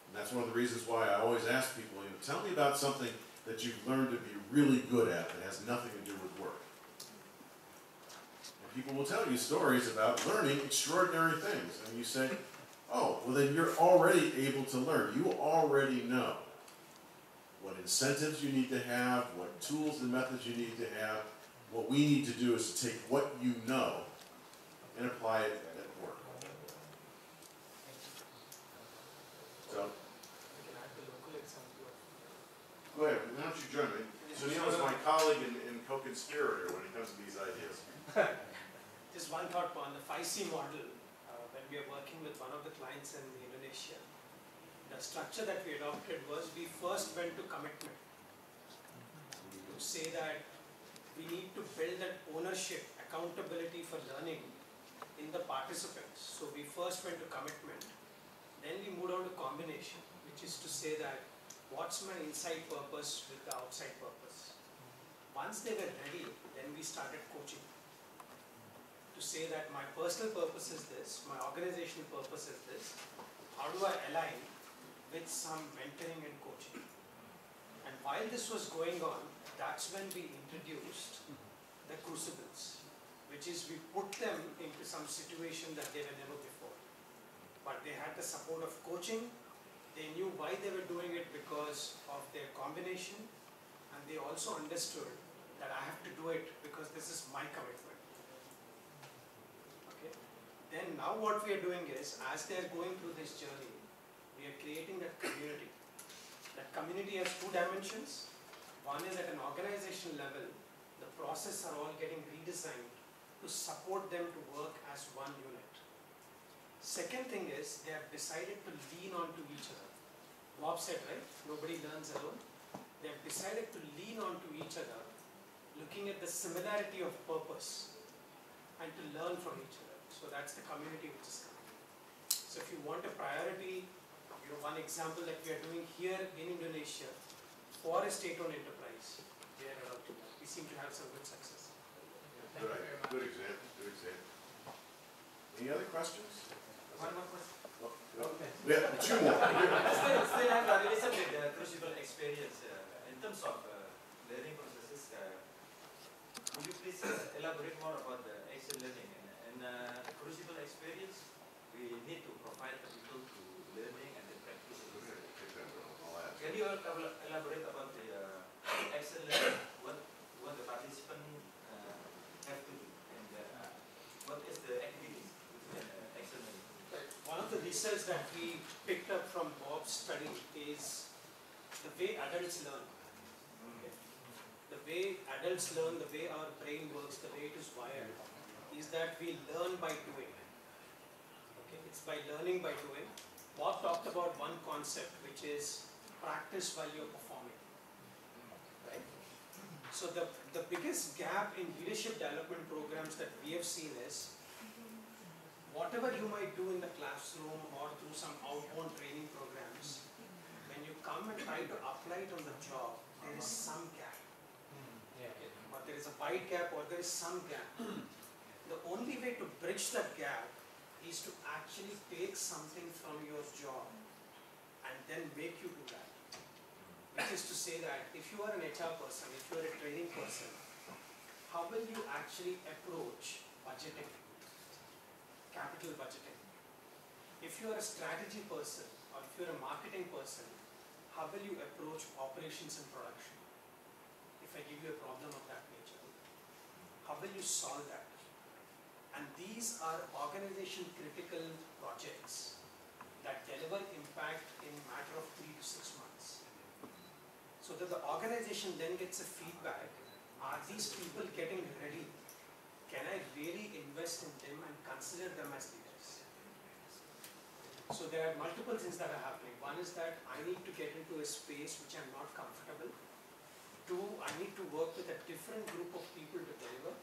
And that's one of the reasons why I always ask people, you know, tell me about something that you've learned to be really good at that has nothing to do with work. And people will tell you stories about learning extraordinary things. And you say, oh, well then you're already able to learn. You already know what incentives you need to have, what tools and methods you need to have. What we need to do is to take what you know and apply it at work. So, go ahead, why don't you join me? Sunil is my colleague and, and co-conspirator when it comes to these ideas. Just one thought on the 5C model, uh, when we are working with one of the clients in Indonesia, the structure that we adopted was we first went to commitment to say that we need to build that ownership, accountability for learning in the participants. So we first went to commitment, then we moved on to combination, which is to say that what's my inside purpose with the outside purpose. Once they were ready, then we started coaching to say that my personal purpose is this, my organizational purpose is this, how do I align with some mentoring and coaching. And while this was going on, that's when we introduced the crucibles, which is we put them into some situation that they were never before. But they had the support of coaching, they knew why they were doing it because of their combination, and they also understood that I have to do it because this is my commitment. Okay? Then now what we are doing is, as they are going through this journey, we are creating that community. That community has two dimensions. One is at an organizational level, the process are all getting redesigned to support them to work as one unit. Second thing is they have decided to lean onto each other. Bob said, right? Nobody learns alone. They have decided to lean onto each other, looking at the similarity of purpose and to learn from each other. So that's the community which is coming. So if you want a priority you know, one example that we are doing here in Indonesia for a state-owned enterprise, we are adopting that. We seem to have some good success. Good, idea. good example, good example. Any other questions? One more question. Okay. We have two more. still, still have a relation with the crucible experience uh, in terms of uh, learning processes. Uh, would you please uh, elaborate more about the Excel learning? In, in uh, crucible experience, we need to provide the people to learning ela- elaborate about the uh? What what the participant uh, have to do, and uh, what is the activities within uh? One of the research that we picked up from Bob's study is the way adults learn. Okay. The way adults learn, the way our brain works, the way it is wired, is that we learn by doing. Okay, it's by learning by doing. Bob talked about one concept, which is practice while you're performing. Right? So the, the biggest gap in leadership development programs that we have seen is whatever you might do in the classroom or through some outbound training programs, when you come and try to apply it on the job, there is some gap. Okay, Or there is a wide gap or there is some gap. The only way to bridge that gap is to actually take something from your job and then make you do that. Which is to say that if you are an HR person, if you are a training person, how will you actually approach budgeting? capital budgeting. If you are a strategy person or if you are a marketing person, how will you approach operations and production? If I give you a problem of that nature, how will you solve that? And these are organization critical projects that deliver impact in matter of three to six months. So that the organization then gets a feedback, are these people getting ready can I really invest in them and consider them as leaders? So there are multiple things that are happening. One is that I need to get into a space which I'm not comfortable. Two, I need to work with a different group of people to deliver.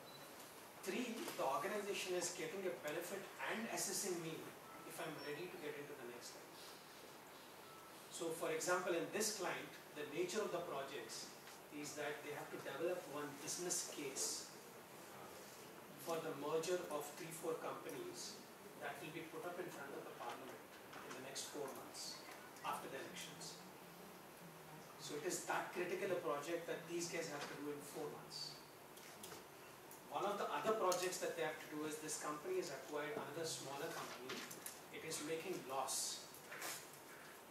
Three, the organization is getting a benefit and assessing me if I'm ready to get into the next level. So for example, in this client, the nature of the projects is that they have to develop one business case uh, for the merger of three, four companies that will be put up in front of the parliament in the next four months after the elections. So it is that critical a project that these guys have to do in four months. One of the other projects that they have to do is this company has acquired another smaller company. It is making loss.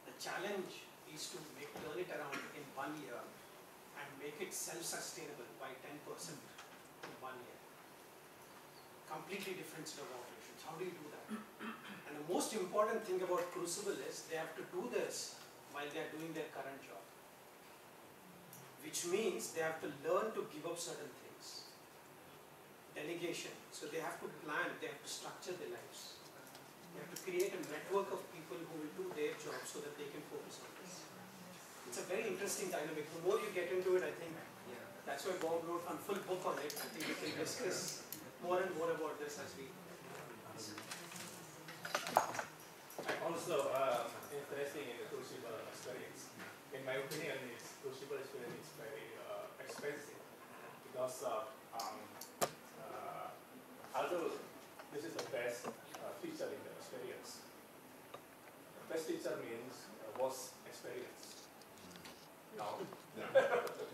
The challenge is to make, turn it around in one year and make it self-sustainable by 10% in one year completely different set of operations. How do you do that? And the most important thing about Crucible is they have to do this while they are doing their current job. Which means they have to learn to give up certain things. Delegation. So they have to plan, they have to structure their lives. They have to create a network of people who will do their job so that they can focus on this. It's a very interesting dynamic. The more you get into it, I think yeah. that's why Bob wrote a full book on it. I think we can discuss more and more about this as we. Also uh, interested in the crucible experience. In my opinion, it's crucible experience is very uh, expensive because uh, um, uh, although this is the best uh, feature in the experience, the best feature means uh, experience. No. No,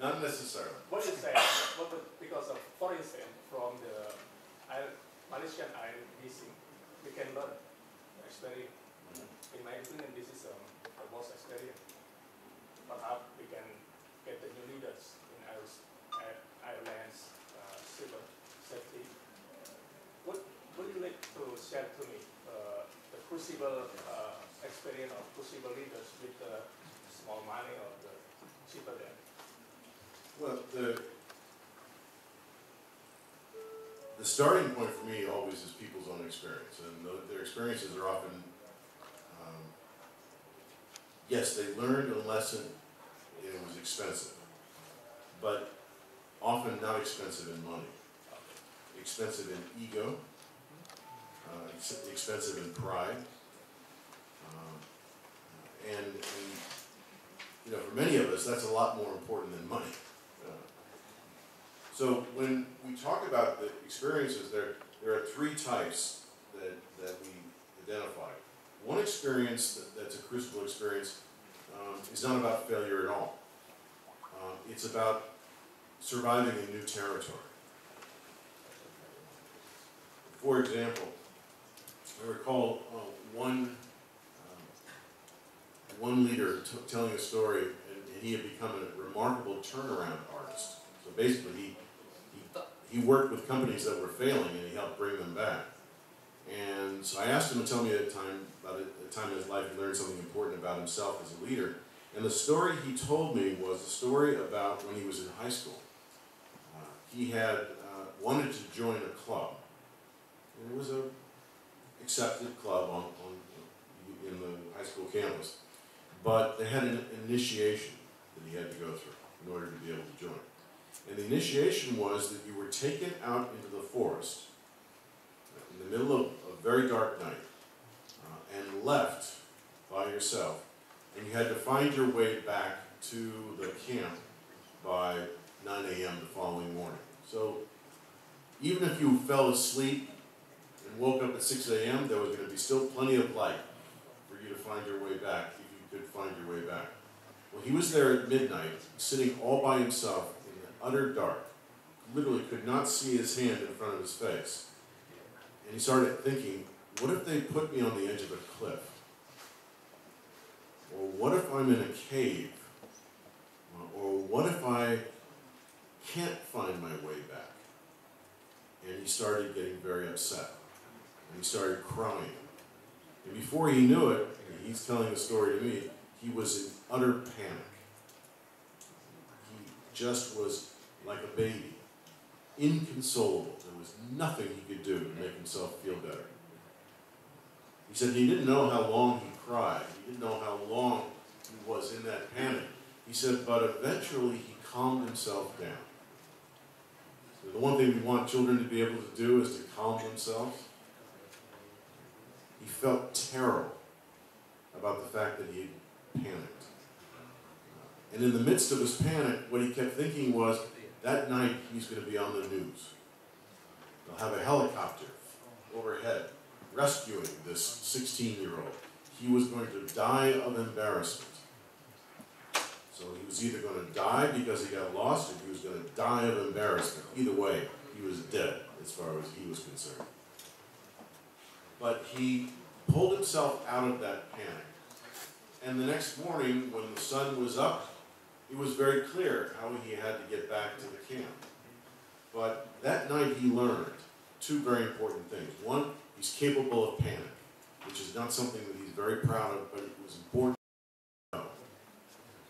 not necessarily. What you say? What the, because of, for instance, from the Malaysian missing, we can learn experience. In my opinion, this is um, the most experience. Perhaps we can get the new leaders in Ireland, Ireland's uh, civil safety. What would you like to share to me uh, the crucible uh, experience of crucible leaders with the small money or the cheaper than? Well, the, the starting point for me always is people's own experience, and tho- their experiences are often, um, yes, they learned a lesson, it was expensive, but often not expensive in money, expensive in ego, uh, ex- expensive in pride, um, and, and you know, for many of us, that's a lot more important than money. So when we talk about the experiences, there, there are three types that, that we identify. One experience that, that's a crucible experience um, is not about failure at all. Uh, it's about surviving a new territory. For example, I recall uh, one um, one leader telling a story, and and he had become a remarkable turnaround artist. So basically, he, he, worked with companies that were failing and he helped bring them back. And so I asked him to tell me at a time about a, a time in his life he learned something important about himself as a leader. And the story he told me was a story about when he was in high school. Uh, he had uh, wanted to join a club. And it was a accepted club on, on in the high school campus. But they had an initiation that he had to go through in order to be able to join. And the initiation was that you were taken out into the forest in the middle of a very dark night uh, and left by yourself. And you had to find your way back to the camp by 9 a.m. the following morning. So even if you fell asleep and woke up at 6 a.m., there was going to be still plenty of light for you to find your way back if you could find your way back. Well, he was there at midnight, sitting all by himself utter dark. Literally could not see his hand in front of his face. And he started thinking, what if they put me on the edge of a cliff? Or what if I'm in a cave? Or what if I can't find my way back? And he started getting very upset. And he started crying. And before he knew it, and he's telling the story to me, he was in utter panic. Just was like a baby, inconsolable. There was nothing he could do to make himself feel better. He said he didn't know how long he cried. He didn't know how long he was in that panic. He said, but eventually he calmed himself down. So the one thing we want children to be able to do is to calm themselves. He felt terrible about the fact that he panicked. And in the midst of his panic, what he kept thinking was, that night he's going to be on the news. They'll have a helicopter overhead rescuing this 16 year old. He was going to die of embarrassment. So he was either going to die because he got lost or he was going to die of embarrassment. Either way, he was dead as far as he was concerned. But he pulled himself out of that panic. And the next morning, when the sun was up, it was very clear how he had to get back to the camp. But that night he learned two very important things. One, he's capable of panic, which is not something that he's very proud of, but it was important to know.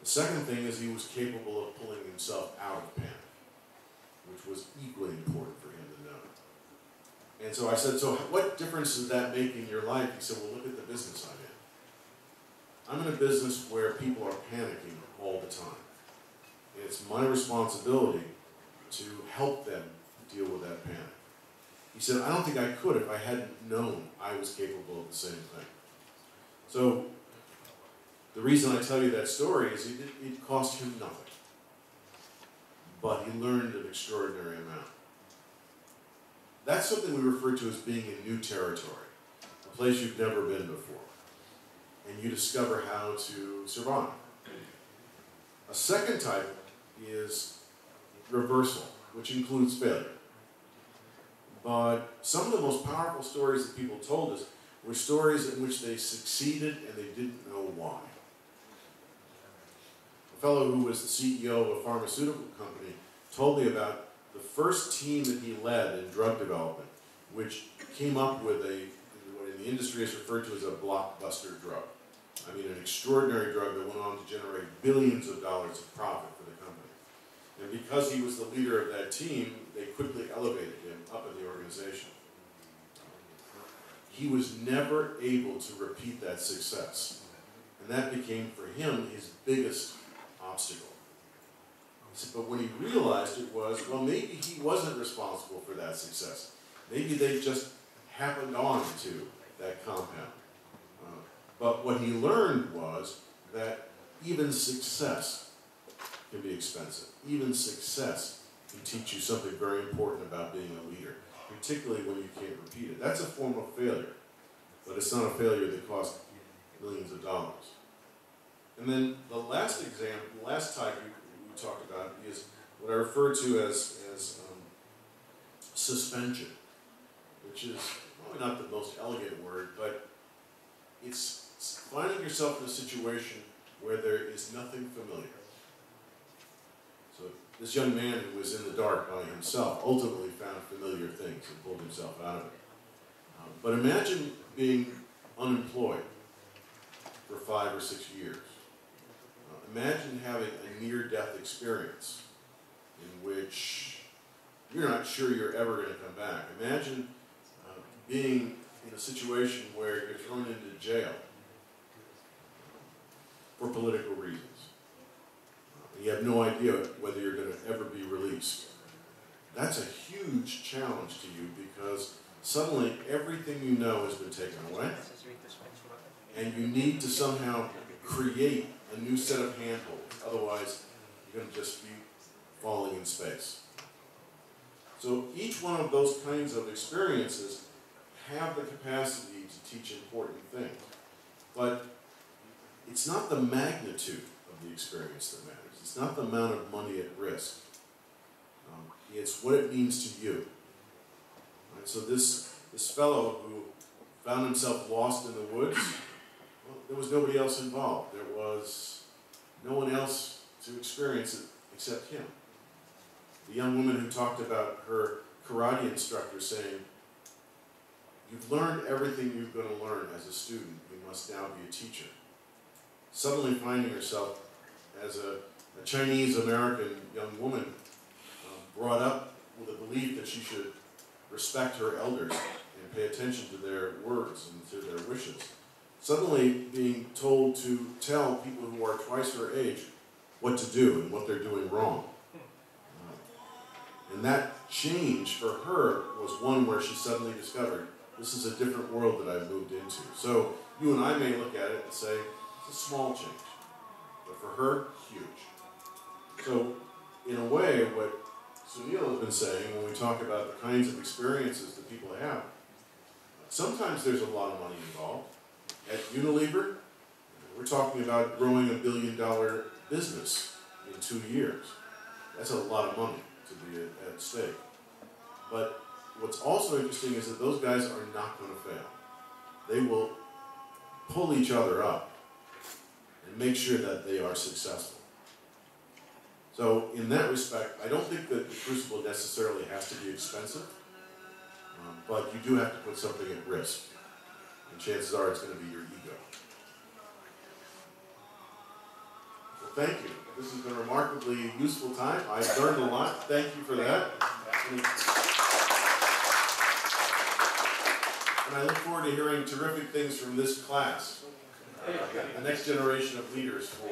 The second thing is he was capable of pulling himself out of panic, which was equally important for him to know. And so I said, so what difference does that make in your life? He said, well, look at the business I'm in. I'm in a business where people are panicking all the time. It's my responsibility to help them deal with that panic. He said, I don't think I could if I hadn't known I was capable of the same thing. So, the reason I tell you that story is it, it cost him nothing. But he learned an extraordinary amount. That's something we refer to as being in new territory, a place you've never been before. And you discover how to survive. A second type is reversal, which includes failure. But some of the most powerful stories that people told us were stories in which they succeeded and they didn't know why. A fellow who was the CEO of a pharmaceutical company told me about the first team that he led in drug development, which came up with a, what in the industry is referred to as a blockbuster drug. I mean, an extraordinary drug that went on to generate billions of dollars of profit. And because he was the leader of that team, they quickly elevated him up in the organization. He was never able to repeat that success. And that became, for him, his biggest obstacle. But when he realized it was, well, maybe he wasn't responsible for that success. Maybe they just happened on to that compound. Uh, but what he learned was that even success can be expensive. Even success can teach you something very important about being a leader, particularly when you can't repeat it. That's a form of failure, but it's not a failure that costs millions of dollars. And then the last example, the last type we, talked about is what I refer to as, as um, suspension, which is probably not the most elegant word, but it's finding yourself in a situation where there is nothing familiar. This young man who was in the dark by himself ultimately found familiar things and pulled himself out of it. Um, but imagine being unemployed for five or six years. Uh, imagine having a near-death experience in which you're not sure you're ever going to come back. Imagine uh, being in a situation where you're thrown into jail for political reasons. Uh, you have no idea whether you're going to ever be released. That's a huge challenge to you because suddenly everything you know has been taken away, and you need to somehow create a new set of handholds. Otherwise, you're going to just be falling in space. So each one of those kinds of experiences have the capacity to teach important things. But it's not the magnitude of the experience that matters. It's not the amount of money at risk. Um, it's what it means to you. Right? So this, this fellow who found himself lost in the woods, well, there was nobody else involved. There was no one else to experience it except him. The young woman who talked about her karate instructor saying, You've learned everything you're going to learn as a student. You must now be a teacher. Suddenly finding herself as a, a Chinese American young woman uh, brought up with a belief that she should respect her elders and pay attention to their words and to their wishes. Suddenly being told to tell people who are twice her age what to do and what they're doing wrong. Uh, and that change for her was one where she suddenly discovered this is a different world that I've moved into. So you and I may look at it and say, it's a small change. But for her, huge. So in a way, what Sunil has been saying when we talk about the kinds of experiences that people have, sometimes there's a lot of money involved. At Unilever, we're talking about growing a billion dollar business in two years. That's a lot of money to be at, at stake. But what's also interesting is that those guys are not going to fail. They will pull each other up and make sure that they are successful. So in that respect, I don't think that the crucible necessarily has to be expensive, um, but you do have to put something at risk. And chances are it's going to be your ego. Well, thank you. This has been a remarkably useful time. I've learned a lot. Thank you for that. And I look forward to hearing terrific things from this class. Uh, the next generation of leaders for.